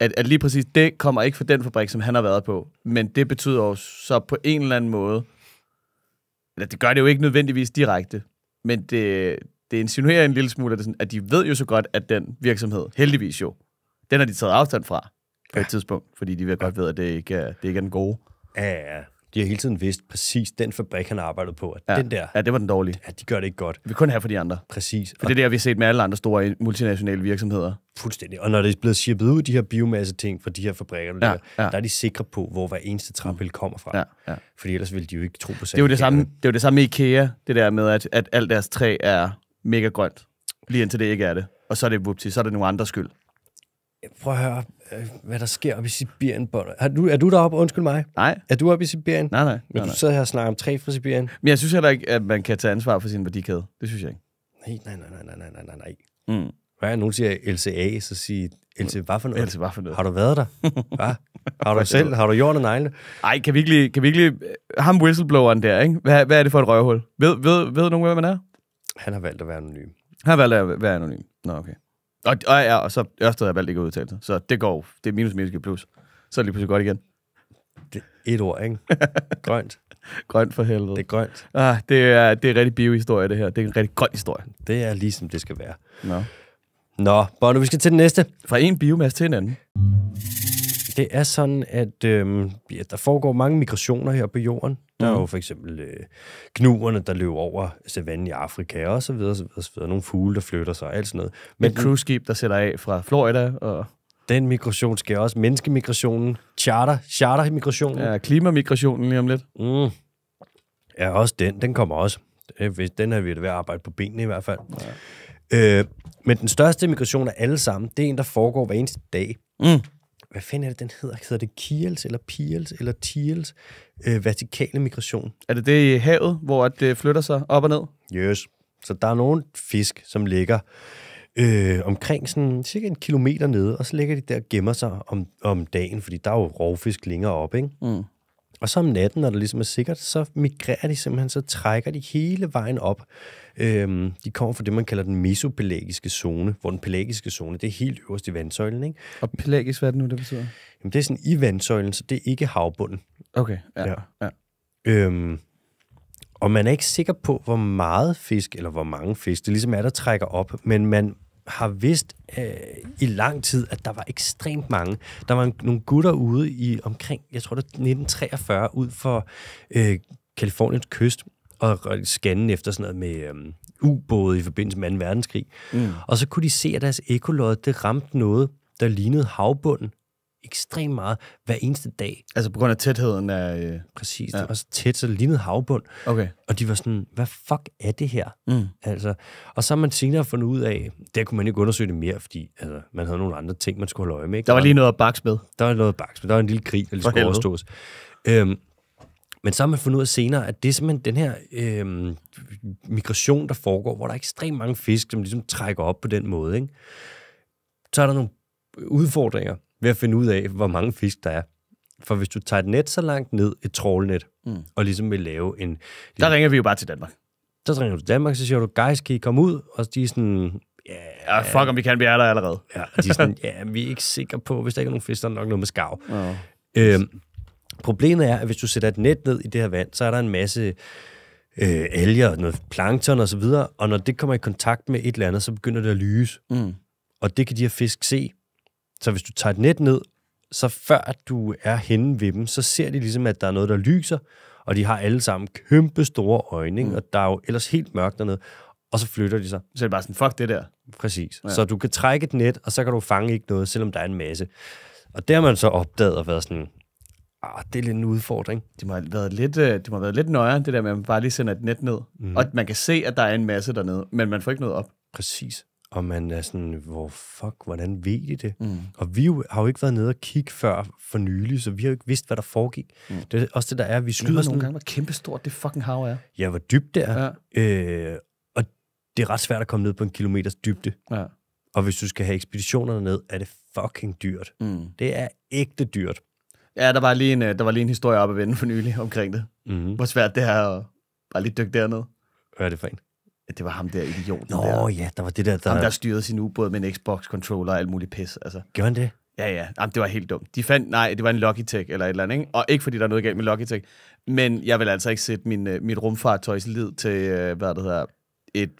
At, at lige præcis det kommer ikke fra den fabrik, som han har været på. Men det betyder jo så på en eller anden måde, eller det gør det jo ikke nødvendigvis direkte, men det, det insinuerer en lille smule, at, det sådan, at de ved jo så godt, at den virksomhed, heldigvis jo, den har de taget afstand fra på et tidspunkt, fordi de ved godt ved, at det ikke er, det ikke er den gode. Ja, ja. De har hele tiden vidst præcis den fabrik, han har arbejdet på. At Ja. Den der, Ja, det var den dårlige. ja, de gør det ikke godt. Vi kun have for de andre. Præcis. For det er det, vi har set med alle andre store multinationale virksomheder. Fuldstændig. Og når det er blevet shippet ud, de her biomasse-ting fra de her fabrikker, der, Ja, ja. der er de sikre på, hvor hver eneste træpille kommer fra. Ja, ja. Fordi ellers ville de jo ikke tro på Det er jo det samme, det er jo det samme med IKEA, det der med, at, at alt deres træ er mega grønt. Lige indtil det ikke er det. Og så er det vupti, så er det nogle andres skyld. Prøv at høre, hvad der sker oppe i Sibirien. Er du, er du deroppe? Undskyld mig. Nej, Er du oppe i Sibirien? nej, nej. Men nej, du sidder her og snakker om træ fra Sibirien? Men jeg synes heller ikke, at man kan tage ansvar for sin værdikæde. Det synes jeg ikke. Nej, nej, nej, nej, nej, nej, nej, nej. Mm. Hver nogen siger LCA, så siger LCA, hvad for noget? Ellers hvad for noget. Har du været der? Hvad? Har du (laughs) selv? Har du gjort en egne? Ej, kan vi ikke lige... Kan vi ikke lige ham whistlebloweren der, ikke? Hvad, hvad er det for et røvhul? Ved, ved, ved nogen, hvem man er? Han har valgt at være anonym. Han har valgt at være anonym. Nå, okay. Og, og, ja, og så Ørsted har valgt ikke at udtale sig. Så det går Det er minus minus giver plus. Så er det lige pludselig godt igen. Det et ord, ikke? (laughs) Grønt. Grønt for helvede. Det er grønt. Ah, det, er, det er en rigtig biohistorie, det her. Det er en rigtig grøn historie. Det er ligesom det skal være. Nå. Nå, Bono, vi skal til den næste. Fra en biomasse til en anden. Det er sådan, at øhm, ja, der foregår mange migrationer her på jorden. Der er Mhm. jo for eksempel øh, knuerne, der løber over savannen i Afrika, og så videre, så videre, så videre. Nogle fugle, der flytter sig, og alt sådan noget. Men et cruise-skib, der sætter af fra Florida, og den migration sker også. Menneskemigrationen, charter, chartermigrationen. ja, klimamigrationen lige om lidt. Mm. Ja, også den. Den kommer også. Øh, hvis- Den er vi ved at arbejde på benene i hvert fald. Ja. Øh, men den største migration af alle sammen, det er en, der foregår hver eneste dag. Mm. Hvad fanden er det, den hedder? Hedder det Kiels, eller Piels, eller Tiels? Øh, vertikale migration. Er det det i havet, hvor at det flytter sig op og ned? Yes. Så der er nogle fisk, som ligger øh, omkring sådan cirka en kilometer nede, og så ligger de der og gemmer sig om, om dagen, fordi der er jo rovfisk længere op, ikke? Mm. Og så om natten, når det ligesom er sikkert, så migrerer de simpelthen, så trækker de hele vejen op. Øhm, de kommer fra det, man kalder den mesopelagiske zone, hvor den pelagiske zone, det er helt øverst i vandsøjlen. Ikke? Og pelagisk, hvad er det nu, det betyder? Jamen, det er sådan i vandsøjlen, så det er ikke havbunden. Okay, ja. Ja. ja. Øhm, og man er ikke sikker på, hvor meget fisk, eller hvor mange fisk, det ligesom er, der trækker op, men man har vidst øh, i lang tid, at der var ekstremt mange. Der var en, nogle gutter ude i omkring, jeg tror det er 1943, ud for øh, Kaliforniens kyst, og scanne efter sådan noget med øh, ubåde i forbindelse med 2. verdenskrig. Mm. Og så kunne de se, at deres ekolod, det ramte noget, der lignede havbunden ekstremt meget hver eneste dag. Altså på grund af tætheden af... Øh... Præcis, Ja. det var så tæt, så det lignede havbund. Okay. Og de var sådan, hvad fuck er det her? Mm. Altså, og så har man senere fundet ud af, der kunne man ikke undersøge det mere, fordi altså, man havde nogle andre ting, man skulle holde øje med. Ikke? Der var lige noget at bakse med. der var noget baks, men der var en lille krig, der lige skulle overstås. Øhm, men så har man fundet ud af senere, at det er simpelthen den her øhm, migration, der foregår, hvor der er ekstremt mange fisk, som ligesom trækker op på den måde. Ikke? Så er der nogle udfordringer ved at finde ud af, hvor mange fisk der er. For hvis du tager et net så langt ned, et trålnet, Mm. og ligesom vil lave en... Der ringer vi jo bare til Danmark. Så ringer du til Danmark, så siger du, guys, kan I komme ud? Og de er sådan, ja, Ja, fuck om vi kan, vi er der allerede. ja, de er sådan, (laughs) ja, vi er ikke sikre på, hvis der ikke er nogen fisk, der er nok noget med skarv. Oh. Øhm, problemet er, at hvis du sætter et net ned i det her vand, så er der en masse øh, alger og noget plankton og så videre, og når det kommer i kontakt med et eller andet, så begynder det at lyse, Mm. og det kan de her fisk se. Så hvis du tager et net ned, så før du er henne ved dem, så ser de ligesom, at der er noget, der lyser, og de har alle sammen kæmpe store øjne, ikke? Mm. og der er jo ellers helt mørkt dernede, og så flytter de sig. Så er det bare sådan, fuck det der. Præcis. Ja. Ja. Så du kan trække et net, og så kan du fange ikke noget, selvom der er en masse. Og der har man så opdaget og været sådan, ah, det er lidt en udfordring. Det må have været lidt, øh, det må have været lidt nøjere, det der med, at man bare lige sender et net ned. Mm. Og at man kan se, at der er en masse dernede, men man får ikke noget op. Præcis. Og man er sådan, hvor fuck, hvordan ved de det? Mm. Og vi jo, har jo ikke været nede og kigge før for nylig, så vi har jo ikke vidst, hvad der foregik. Mm. Det er også det, der er, vi Skyder skyder nogle sådan, gange, hvor kæmpestort det fucking hav er. ja, hvor dybt det er. Ja. Øh, og det er ret svært at komme ned på en kilometers dybde. Ja. Og hvis du skal have ekspeditionerne ned, er det fucking dyrt. Mm. Det er ægte dyrt. Ja, der var, lige en, øh, der var lige en historie op at vende for nylig omkring det. Mm. Hvor svært det er at bare lige dykke derned. Hvad er det for en? Det var ham der idioten Nå der. ja, der var det der, der... Ham, der styrede sin ubåd med en Xbox-controller og alt muligt pis. Altså. Gjorde han det? Ja, ja. Jamen, det var helt dumt. De fandt, nej, det var en Logitech eller et eller andet, ikke? Og ikke fordi der er noget galt med Logitech, men jeg vil altså ikke sætte min, øh, mit rumfartøjs lid til, øh, hvad det hedder, et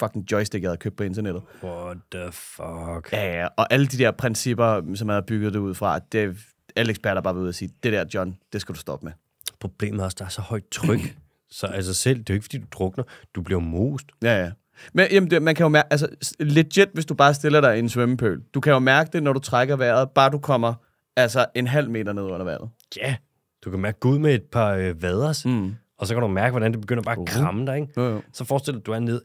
fucking joystick, jeg havde købt på internettet. What the fuck? Ja, ja. Og alle de der principper, som jeg havde bygget det ud fra, det, alle eksperter bare ude og sige, det der, John, det skal du stoppe med. Problemet er også, der er så højt tryk. (clears throat) så altså selv, det er jo ikke, fordi du drukner. Du bliver most. Ja, ja. Men jamen, det, man kan jo mærke, altså legit, hvis du bare stiller dig i en svømmepøl, du kan jo mærke det, når du trækker vejret, bare du kommer altså en halv meter ned under vandet. Ja. Du kan mærke Gud med et par øh, vaders, mm. Og så kan du mærke, hvordan det begynder bare at Uh. kramme dig. Ikke? Jo, jo. Så forestil dig, at du er ned.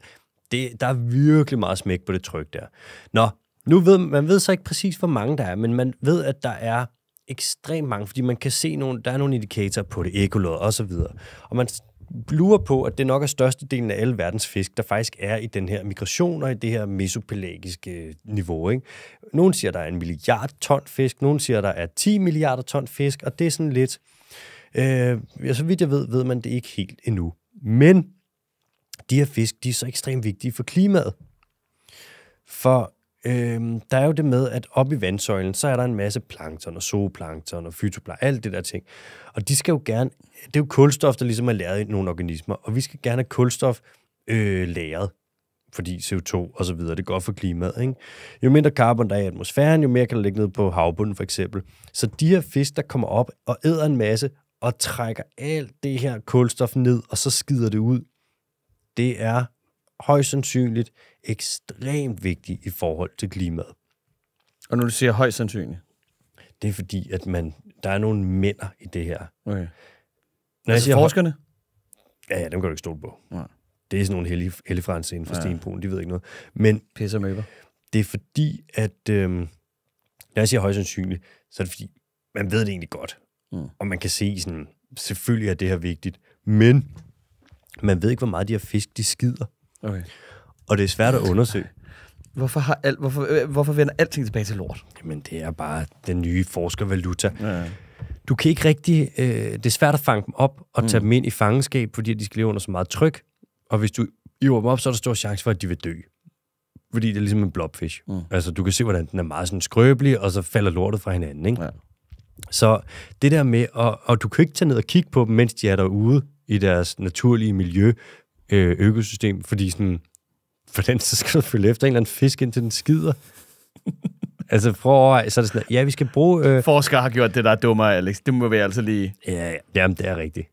Det, der er virkelig meget smæk på det tryk der. Nå, Nu ved man ved så ikke præcis, hvor mange der er, men man ved, at der er ekstremt mange, fordi man kan se, nogle, der er nogle indikatorer på det, ekolod og så videre. Og man lurer på, at det nok er størstedelen af alle verdens fisk, der faktisk er i den her migration og i det her mesopelagiske øh, niveau. Ikke? Nogle siger, der er en milliard ton fisk, nogle siger, der er 10 milliarder ton fisk, og det er sådan lidt... Øh, ja, så vidt jeg ved, ved man det ikke helt endnu. Men de her fisk, de er så ekstremt vigtige for klimaet. For øhm, der er jo det med, at op i vandsøjlen, så er der en masse plankton og zooplankton og fytoplankton, alt det der ting. Og de skal jo gerne, det er jo kulstof, der ligesom er læret i nogle organismer, og vi skal gerne have kulstof øh, læret, fordi CO2 og så videre, det er godt for klimaet. Ikke? Jo mindre carbon der er i atmosfæren, jo mere kan der ligge ned på havbunden for eksempel. Så de her fisk, der kommer op og æder en masse, og trækker alt det her kulstof ned, og så skider det ud, det er højst sandsynligt ekstremt vigtigt i forhold til klimaet. Og når du siger højst sandsynligt? Det er fordi, at man, der er nogle mænder i det her. Okay. Når Altså siger høj- forskerne? Ja, ja, dem kan du ikke stole på. Nej. Det er sådan nogle hellige, helligfranse inden for ja. stenbroen, de ved ikke noget. Men Pisser møber. det er fordi, at øhm, når jeg siger højst sandsynligt, så er det fordi, man ved det egentlig godt. Mm. Og man kan se sådan, selvfølgelig er det her vigtigt, men man ved ikke, hvor meget de her fisk, de skider. Okay. Og det er svært at undersøge. Hvorfor, har alt, hvorfor, øh, hvorfor vender alting tilbage til lort? Men det er bare den nye forskervaluta. Ja. Du kan ikke rigtig... Øh, det er svært at fange dem op og tage mm. dem ind i fangenskab, fordi de skal leve under så meget tryk. Og hvis du hiver dem op, så er der stor chance for, at de vil dø. Fordi det er ligesom en blobfish. Mm. Altså, du kan se, hvordan den er meget sådan skrøbelig, og så falder lortet fra hinanden, ikke? Ja. Så det der med, og, og du kan ikke tage ned og kigge på dem, mens de er derude i deres naturlige miljø, øh, økosystem, fordi sådan, for den, så skal du følge efter en eller anden fisk, indtil den skider. altså, prøv at overveje, så er det sådan, ja, vi skal bruge... Øh, Forskere har gjort det, der er dummere, Alex. Det må vi altså lige... Ja, ja. Jamen, det er rigtigt.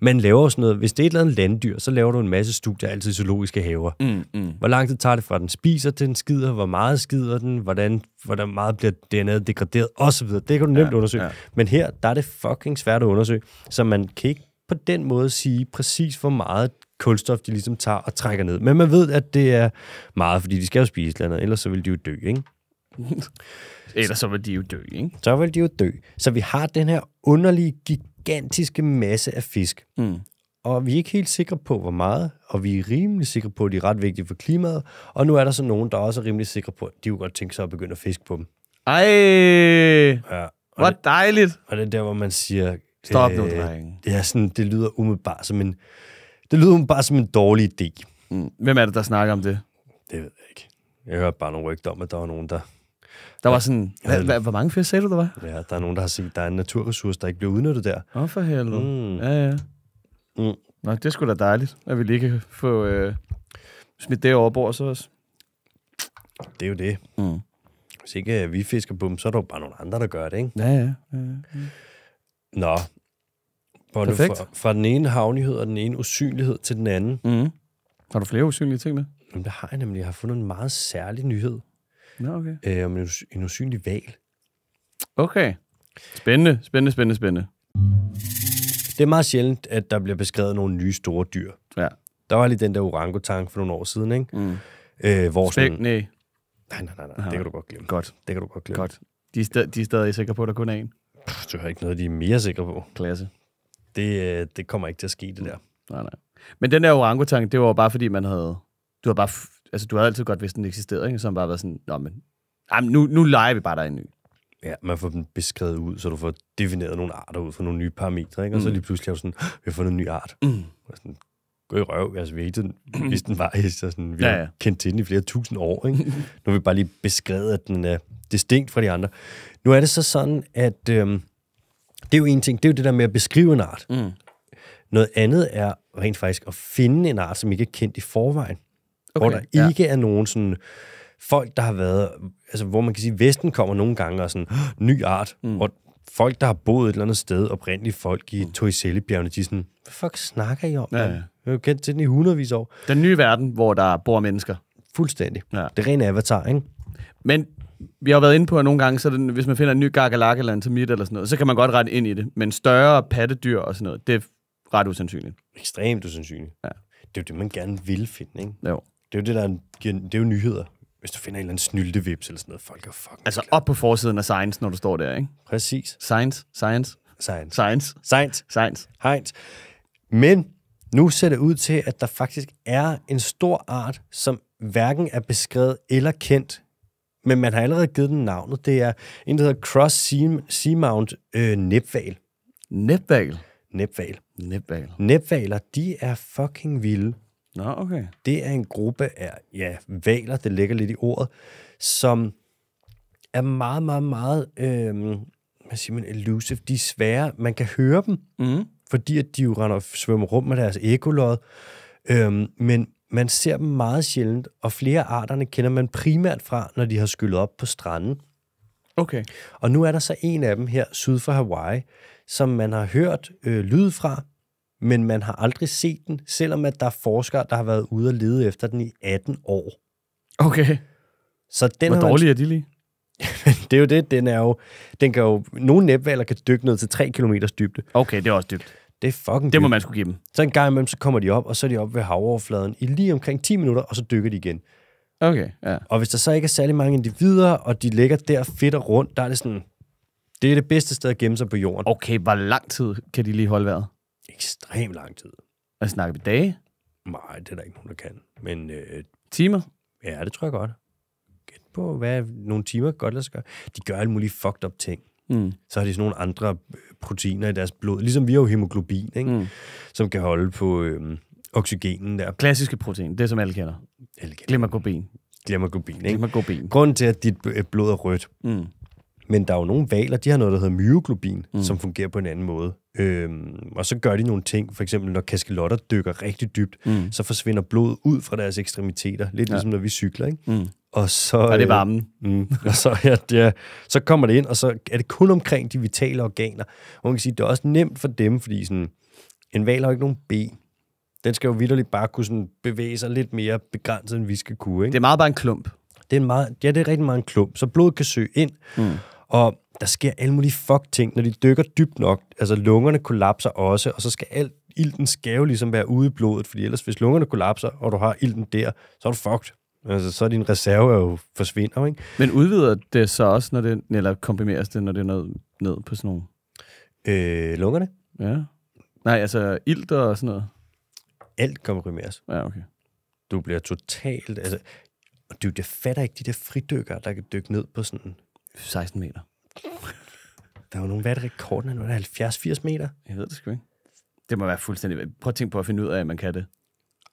Man laver sådan noget, hvis det er et eller andet landdyr, så laver du en masse studier, altid i zoologiske haver. Mm, mm. Hvor lang tid tager det fra, den spiser til den skider, hvor meget skider den, hvordan, hvordan meget bliver DNA degraderet, osv. Det kan du nemt Ja, undersøge. ja. Men her, der er det fucking svært at undersøge, så man kan ikke på den måde sige præcis, hvor meget kulstof de ligesom tager og trækker ned. Men man ved, at det er meget, fordi de skal jo spise et eller andet, ellers så vil de jo dø, ikke? (laughs) Ellers så vil de jo dø, ikke? Så vil de jo dø. Så vi har den her underlige, gigantiske masse af fisk, Mm. og vi er ikke helt sikre på, hvor meget, og vi er rimelig sikre på, at de er ret vigtige for klimaet, og nu er der så nogen, der også er rimelig sikre på, at de kunne godt tænke sig at begynde at fiske på dem. Ej, Ja, hvor dejligt. og det er der, hvor man siger... Stop nu, drenge. Det, er sådan, det lyder umiddelbart som en, det lyder umiddelbart som en dårlig idé. Mm. Hvem er det, der snakker om det? Det ved jeg ikke. Jeg hørte bare nogle rygter om, at der var nogen, der, Der var sådan... Ja. Hva, hva, hvor mange fisk sagde du, der var? ja, der er nogen, der har set, der er en naturressource, der ikke bliver udnyttet der. Åh, oh, for helvede. Mm. Ja, ja. Mm. Nå, det er sgu da dejligt, at vi lige kan få øh, smidt det over bord så også. Det er jo det. Mm. Hvis ikke øh, vi fisker på dem, så er der jo bare nogle andre, der gør det, ikke? Ja, ja. ja, ja. Nå. Hvor du Perfekt. fra, fra den ene havnighed og den ene usynlighed til den anden. Mm. Har du flere usynlige ting med? Jamen, der har jeg nemlig jeg har fundet en meget særlig nyhed Nå, okay. øh, om en, us- en usynlig val. Okay. Spændende, spændende, spændende, spændende. Det er meget sjældent, at der bliver beskrevet nogle nye store dyr. Ja. Der var lige den der orangutang for nogle år siden, ikke? Mm. Øh, hvor Spæk, sådan, nej. nej, nej, nej, nej, det kan du godt glemme. Godt, Det kan du godt glemme. godt. De er, sta- de er stadig sikre på, at der kun er en. Pff, Du har ikke noget, de er mere sikre på. Klasse. Det, øh, det kommer ikke til at ske, det der. Nej, nej. Men den der orangutang, det var jo bare fordi, man havde... Du har bare... Altså, du havde altid godt vidst, den eksisterede, ikke? Så har man bare været sådan, Nå, men... Jamen, nu, nu leger vi bare, der er en ny. Ja, man får dem beskrevet ud, så du får defineret nogle arter ud fra nogle nye parametre, ikke? Og så Mm. lige pludselig er du sådan, "Åh, vi har fundet en ny art. Mm. Og sådan, gå i røv, altså vi har tiden (clears throat) vidst, den var så sådan, vi Ja, har ja. kendt til den i flere tusind år, ikke? (laughs) Nu har vi bare lige beskrevet, at den er distinkt fra de andre. Nu er det så sådan, at øhm, det er jo en ting, det er jo det der med at beskrive en art. Mm. Noget andet er rent faktisk at finde en art, som ikke er kendt i forvejen. Okay, hvor der ja. ikke er nogen sådan folk, der har været, altså hvor man kan sige, Vesten kommer nogle gange og sådan, "Åh, ny art, mm. og folk, der har boet et eller andet sted, oprindeligt folk i Toisellebjergene, de er sådan, hvad fuck snakker I om? Ja, Ja. Jeg har jo kendt til den i hundredvis år. Den nye verden, hvor der bor mennesker. Fuldstændig. Ja. Det er ren avatar, ikke? Men vi har jo været inde på, at nogle gange, så det, hvis man finder en ny gargalak eller en termit eller sådan noget, så kan man godt rette ind i det. Men større pattedyr og sådan noget, det er ret usandsynligt. Ekstremt usandsynligt. Ja. Det er jo det, man gerne vil finde, ikke? Jo. Det er jo det, der er, det er jo nyheder. Hvis du finder en eller anden snyltevips eller sådan noget, folk er fucking Altså op på forsiden af Science, når du står der, ikke? Præcis. Science, Science, Science. Science, Science. Science. Heinz. Men nu ser det ud til, at der faktisk er en stor art, som hverken er beskrevet eller kendt, men man har allerede givet den navnet. Det er en, der hedder Cross Sea- Seamount øh, Næbval. Netval. Næbval. Netval. Næbvaler, de er fucking vilde. Nå, okay. Det er en gruppe af, ja, valer, det ligger lidt i ordet, som er meget, meget, meget, øh, hvad siger man, elusive. De er svære. Man kan høre dem, Mm. fordi at de jo render og svømmer rundt med deres ekolod. Øhm, men man ser dem meget sjældent, og flere af arterne kender man primært fra, når de har skyllet op på stranden. Okay. Og nu er der så en af dem her syd for Hawaii, som man har hørt øh, lyd fra, men man har aldrig set den, selvom at der er forskere, der har været ude og lede efter den i 18 år. Okay. Så den Hvor har man- er de lige? (laughs) det er jo det, den er jo, den kan jo, nogle næbvaler kan dykke ned til 3 km dybde. Okay, det er også dybt. Det er fucking Det må man skulle give dem. Så en gang imellem, så kommer de op, og så er de oppe ved havoverfladen i lige omkring 10 minutter, og så dykker de igen. Okay, ja. Og hvis der så ikke er særlig mange individer, og de ligger der fedt og rundt, der er det sådan, det er det bedste sted at gemme sig på jorden. Okay, hvor lang tid kan de lige holde vejret? Ekstremt lang tid. Hvad snakker vi? Dage? Nej, det er der ikke nogen, der kan. Men øh, Timer? ja, det tror jeg godt. Gæt på, hvad nogle timer godt lade sig gøre. De gør alle mulige fucked up ting. Mm. Så har de sådan nogle andre øh, proteiner i deres blod. Ligesom vi har jo hemoglobin, ikke? Mm. som kan holde på øh, oxygenen der. Klassiske protein, det som alle kender. Glimmerglobin. Glimmerglobin, ikke? Glimmerglobin. Grunden til, at dit øh, blod er rødt, Mm. Men der er jo nogle valer, de har noget, der hedder myoglobin, mm. som fungerer på en anden måde. Øhm, og så gør de nogle ting, for eksempel når kaskelotter dykker rigtig dybt, Mm. så forsvinder blod ud fra deres ekstremiteter, lidt ja. ligesom når vi cykler, ikke? Mm. Og så, Og det er øh, varmen. Mm, og så, ja, det så kommer det ind, og så er det kun omkring de vitale organer. Og man kan sige, det er også nemt for dem, fordi sådan, en val har jo ikke nogen ben. Den skal jo vidderligt bare kunne sådan bevæge sig lidt mere begrænset, end vi skal kunne. Ikke? Det er meget bare en klump. Det er en meget, ja, det er rigtig meget en klump, så blodet kan søge ind, mm. og der sker alle mulige fuck ting, når de dykker dybt nok. Altså lungerne kollapser også, og så skal alt ilten skal jo ligesom være ude i blodet, fordi ellers hvis lungerne kollapser, og du har ilten der, så er du fucked. Altså, så er din reserve jo forsvinder, ikke? Men udvider det så også, når det, eller komprimeres det, når det er ned, ned på sådan nogle... Øh, lungerne, Ja. Nej, altså ilt og sådan noget. alt komprimeres. Ja, okay. Du bliver totalt, altså, og du, det fatter ikke de der fridykkere, der kan dykke ned på sådan, 16 meter. der er jo nogle, hvad er rekorden, er nu er det 70-80 meter? Jeg ved det sgu ikke. Det må være fuldstændig... Prøv at tænke på at finde ud af, at man kan det.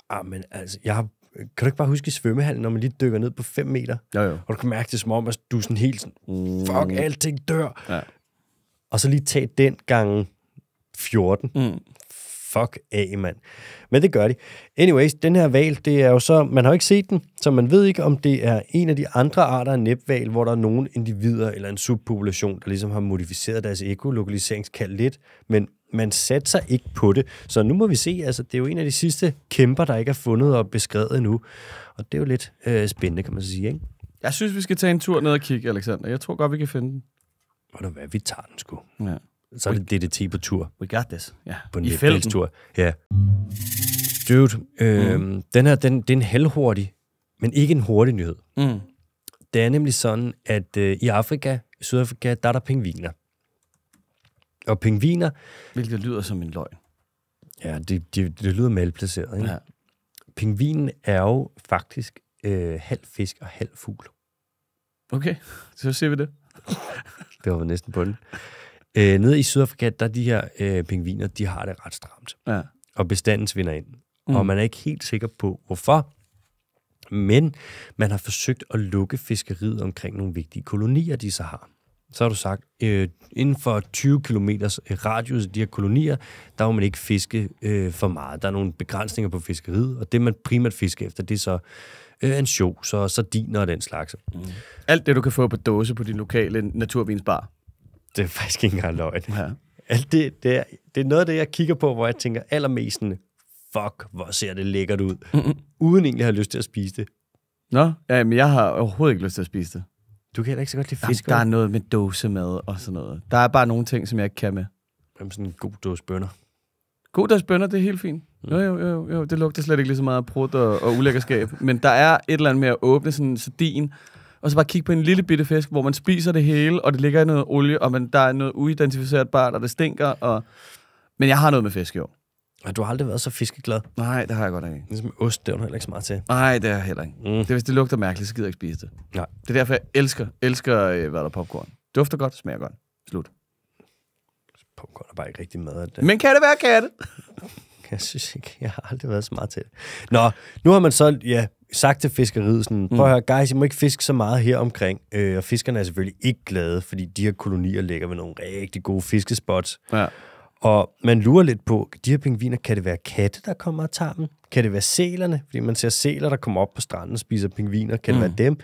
Ah, men altså, jeg har, kan du ikke bare huske i svømmehallen, når man lige dykker ned på 5 meter, Jo, jo. og du kan mærke det som om, at du er sådan helt sådan, fuck, alting dør. Ja. Og så lige tage den gange 14. Mm. Fuck af, mand. Men det gør de. Anyways, den her val, det er jo så, man har jo ikke set den, så man ved ikke, om det er en af de andre arter af næbval, hvor der er nogle individer eller en subpopulation, der ligesom har modificeret deres ekolokaliseringskald lidt, men man satser ikke på det. Så nu må vi se, altså det er jo en af de sidste kæmper, der ikke er fundet og beskrevet endnu. Og det er jo lidt øh, spændende, kan man så sige, ikke? Jeg synes, vi skal tage en tur ned og kigge, Alexander. Jeg tror godt, vi kan finde den. Og det hvad, vi tager den sgu. Ja. Så er det DDT på tur. We got this. Ja. på en netfældstur. Ja. Dude, øh, mm. den her, den, det er en halvhurtig, men ikke en hurtig nyhed. Mm. Det er nemlig sådan, at øh, i Afrika, i Sydafrika, der er der pingviner. Og pingviner, Hvilket lyder som en løgn. ja, det, det, det lyder malplaceret, ikke? Ja. Pingvinen er jo faktisk øh, halv fisk og halv fugl. Okay, så ser vi det. (laughs) Det var næsten på den. Øh, nede i Sydafrika, der er de her øh, pingviner, de har det ret stramt. Ja. og bestanden svinder ind. Mm. Og man er ikke helt sikker på, hvorfor. Men man har forsøgt at lukke fiskeriet omkring nogle vigtige kolonier, de så har. Så har du sagt, øh, inden for 20 km radius af de her kolonier, der må man ikke fiske øh, for meget. Der er nogle begrænsninger på fiskeriet, og det man primært fisker efter, det er så øh, ansjos og sardiner og den slags. Mm. Alt det, du kan få på dåse på din lokale naturvinsbar. Det er faktisk ikke engang løgn. Ja. Alt det, det, er, det er noget af det, jeg kigger på, hvor jeg tænker allermest sådan, fuck, hvor ser det lækkert ud. Mm-hmm. Uden egentlig at have lyst til at spise det. Nå, ja, men jeg har overhovedet ikke lyst til at spise det. Du kan heller ikke så godt lide Jamen, fisk. der er noget med dåsemad og sådan noget. Der er bare nogle ting, som jeg ikke kan med. Jamen, sådan en god dåse bønner. God deres bønner, det er helt fint. Jo, jo, jo, jo, det lugter slet ikke lige så meget af prut og, og ulækkerskab. Men der er et eller andet med at åbne sådan en sardin, og så bare kigge på en lille bitte fisk, hvor man spiser det hele, og det ligger i noget olie, og man, der er noget uidentificerbart, og det stinker. Og... Men jeg har noget med fisk, jo. Og du har aldrig været så fiskeglad. Nej, det har jeg godt ikke. Ligesom ost, det er du heller ikke så meget til. Nej, det er jeg heller ikke. Mm. Det, hvis det lugter mærkeligt, så gider jeg ikke spise det. Nej. Det er derfor, jeg elsker, elsker øh, hvad der er popcorn. Dufter godt, smager godt. Slut. Popcorn er bare ikke rigtig mad. af Det. Men kan det være katte? (laughs) Jeg synes ikke, jeg har aldrig været så meget til det. Nå, nu har man så ja, sagt til fiskeriet sådan, prøv at høre, guys, I må ikke fiske så meget her omkring. Øh, og fiskerne er selvfølgelig ikke glade, fordi de her kolonier ligger ved nogle rigtig gode fiskespots. Ja. Og man lurer lidt på, de her pingviner, kan det være katte, der kommer og tager dem? Kan det være sælerne? Fordi man ser sæler, der kommer op på stranden og spiser pingviner. Kan mm. det være dem?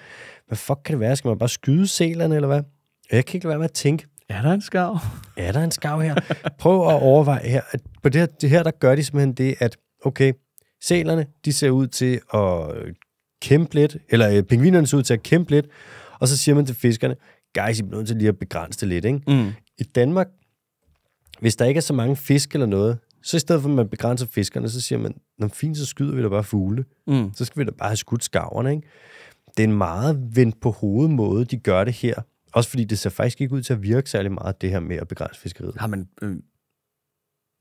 Hvad fuck kan det være? Skal man bare skyde sælerne, eller hvad? Jeg kan ikke lade være med at tænke, Er der en skav? er der en skav her? Prøv at overveje her. At på det her, det her, der gør de simpelthen det, at okay, sælerne, de ser ud til at kæmpe lidt, eller øh, pingvinerne ser ud til at kæmpe lidt, og så siger man til fiskerne, guys, I bliver nødt til lige at begrænse det lidt, ikke? Mm. I Danmark, hvis der ikke er så mange fisk eller noget, så i stedet for, at man begrænser fiskerne, så siger man, når fint, så skyder vi da bare fugle. Mm. Så skal vi da bare have skudt skaverne, ikke? Det er en meget vendt på hovedet måde, de gør det her. Også fordi det ser faktisk ikke ud til at virke særlig meget, det her med at begrænse fiskeriet. Har man... Øh...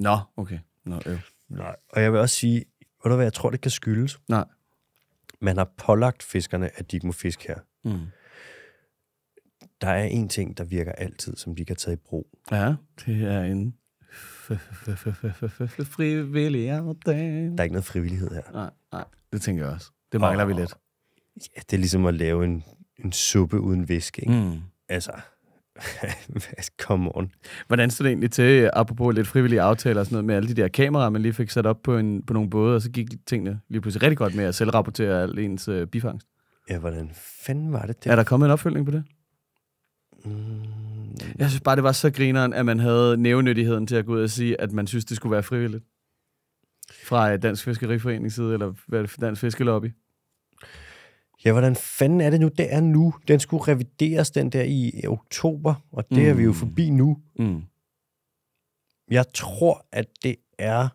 Nå, okay. Nå, øh. Nej. Og jeg vil også sige, ved du hvad, jeg tror, det kan skyldes. Nej. Man har pålagt fiskerne, at de ikke må fiske her. Mm. Der er en ting, der virker altid, som de ikke har taget i brug. Ja, det er en frivillig aftale. Der er ikke noget frivillighed her. Nej, nej, det tænker jeg også. Det mangler vi Og- lidt. Ja, det er ligesom at lave en, en suppe uden væske, ikke? Mm. Altså, (laughs) come on. Hvordan stod det egentlig til, apropos lidt frivillige aftaler og sådan noget, med alle de der kameraer, man lige fik sat op på, en, på nogle både, og så gik tingene lige pludselig rigtig godt med at selvrapportere al ens øh, bifangst. Ja, hvordan fanden var det? det? Er der kommet en opfølgning på det? Mm, Jeg synes bare, det var så grineren, at man havde nævnyttigheden til at gå ud og sige, at man synes, det skulle være frivilligt. Fra Dansk Fiskeriforenings side, eller er Dansk Fiskelobby. Ja, hvordan fanden er det nu? Det er nu. Den skulle revideres, den der i oktober, og det mm. er vi jo Mm. forbi nu. Mm. Jeg tror, at det er...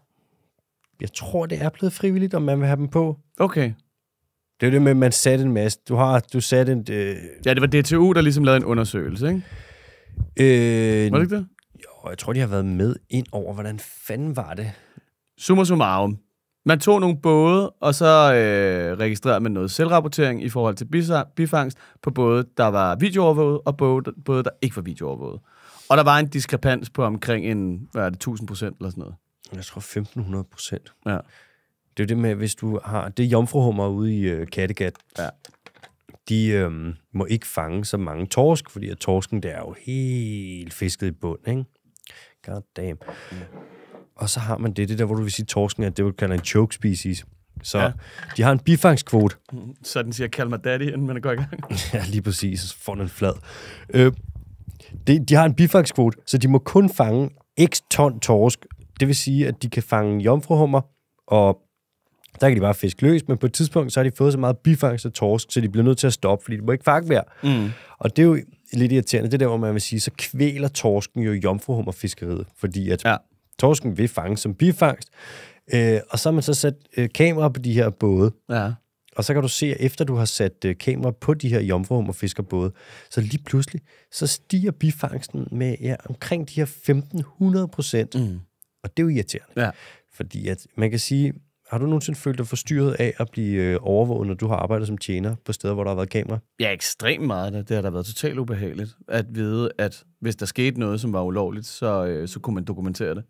Jeg tror, det er blevet frivilligt, om man vil have dem på. Okay. Det er det med, at man satte en masse... Du har... Du satte en... Øh, Ja, det var DTU, der ligesom lavede en undersøgelse, ikke? øh, Var det ikke det? Jo, jeg tror, de har været med ind over, hvordan fanden var det? Summa summarum. Man tog nogle både, og så øh, registrerede man noget selvrapportering i forhold til bifangst på både, der var videoovervåget, og både, både der ikke var videoovervåget. Og der var en diskrepans på omkring en, hvad er det, 1000 procent eller sådan noget. Jeg tror 1500 procent. Ja. Det er det med, hvis du har... Det er jomfruhummer ude i øh, Kattegat. Ja. De øh, må ikke fange så mange torsk, fordi at torsken, det er jo helt fisket i bund, ikke? God damn. Mm. Og så har man det, det der, hvor du vil sige, torsken er det, du kalder en choke species. Så ja. de har en bifangskvote. Så den siger, kald mig daddy, inden man går i gang. (laughs) Ja, lige præcis. Så får den en flad. Øh, de, de har en bifangskvote, så de må kun fange x ton torsk. Det vil sige, at de kan fange jomfruhummer, og der kan de bare fiske løs, men på et tidspunkt, så har de fået så meget bifangst af torsk, så de bliver nødt til at stoppe, fordi de må ikke fange mere. Mm. Og det er jo lidt irriterende. Det er der, hvor man vil sige, så kvæler torsken jo jomfruhummerfiskeriet, fordi at ja. torsken vil fange som bifangst. Øh, og så har man så sat øh, kameraer på de her både, Ja. og så kan du se, at efter du har sat øh, kamera på de her jomfruhummerfiskerbåde, så lige pludselig, så stiger bifangsten med ja, omkring de her 1500 procent. Mm. Og det er jo irriterende. Ja. Fordi at man kan sige, har du nogensinde følt dig forstyrret af at blive øh, overvåget, når du har arbejdet som tjener på steder, hvor der har været kamera? Ja, ekstremt meget. Det, det har da været totalt ubehageligt at vide, at hvis der skete noget, som var ulovligt, så, øh, så kunne man dokumentere det.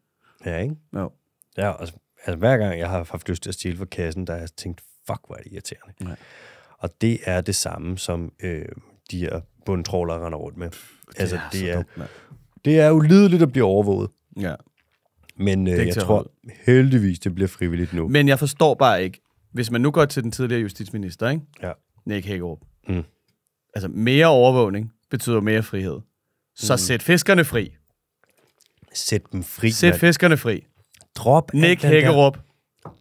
Ja, ikke? Jo. Ja, altså, altså hver gang jeg har haft lyst til at stjæle fra kassen, der har jeg tænkt, fuck, hvor er det irriterende. Ja. Og det er det samme, som øh, de her bundtrålere render rundt med. Altså, det så er, dumt, det er ulideligt at blive overvåget. Ja. Men øh, jeg tror heldigvis, det bliver frivilligt nu. Men jeg forstår bare ikke, hvis man nu går til den tidligere justitsminister, ikke? Ja. Nick Hækkerup. Mm. Altså, mere overvågning betyder mere frihed. Så mm. sæt fiskerne fri. Sæt dem fri. Sæt mand. fiskerne fri. Drop Nick den der- Hækkerup.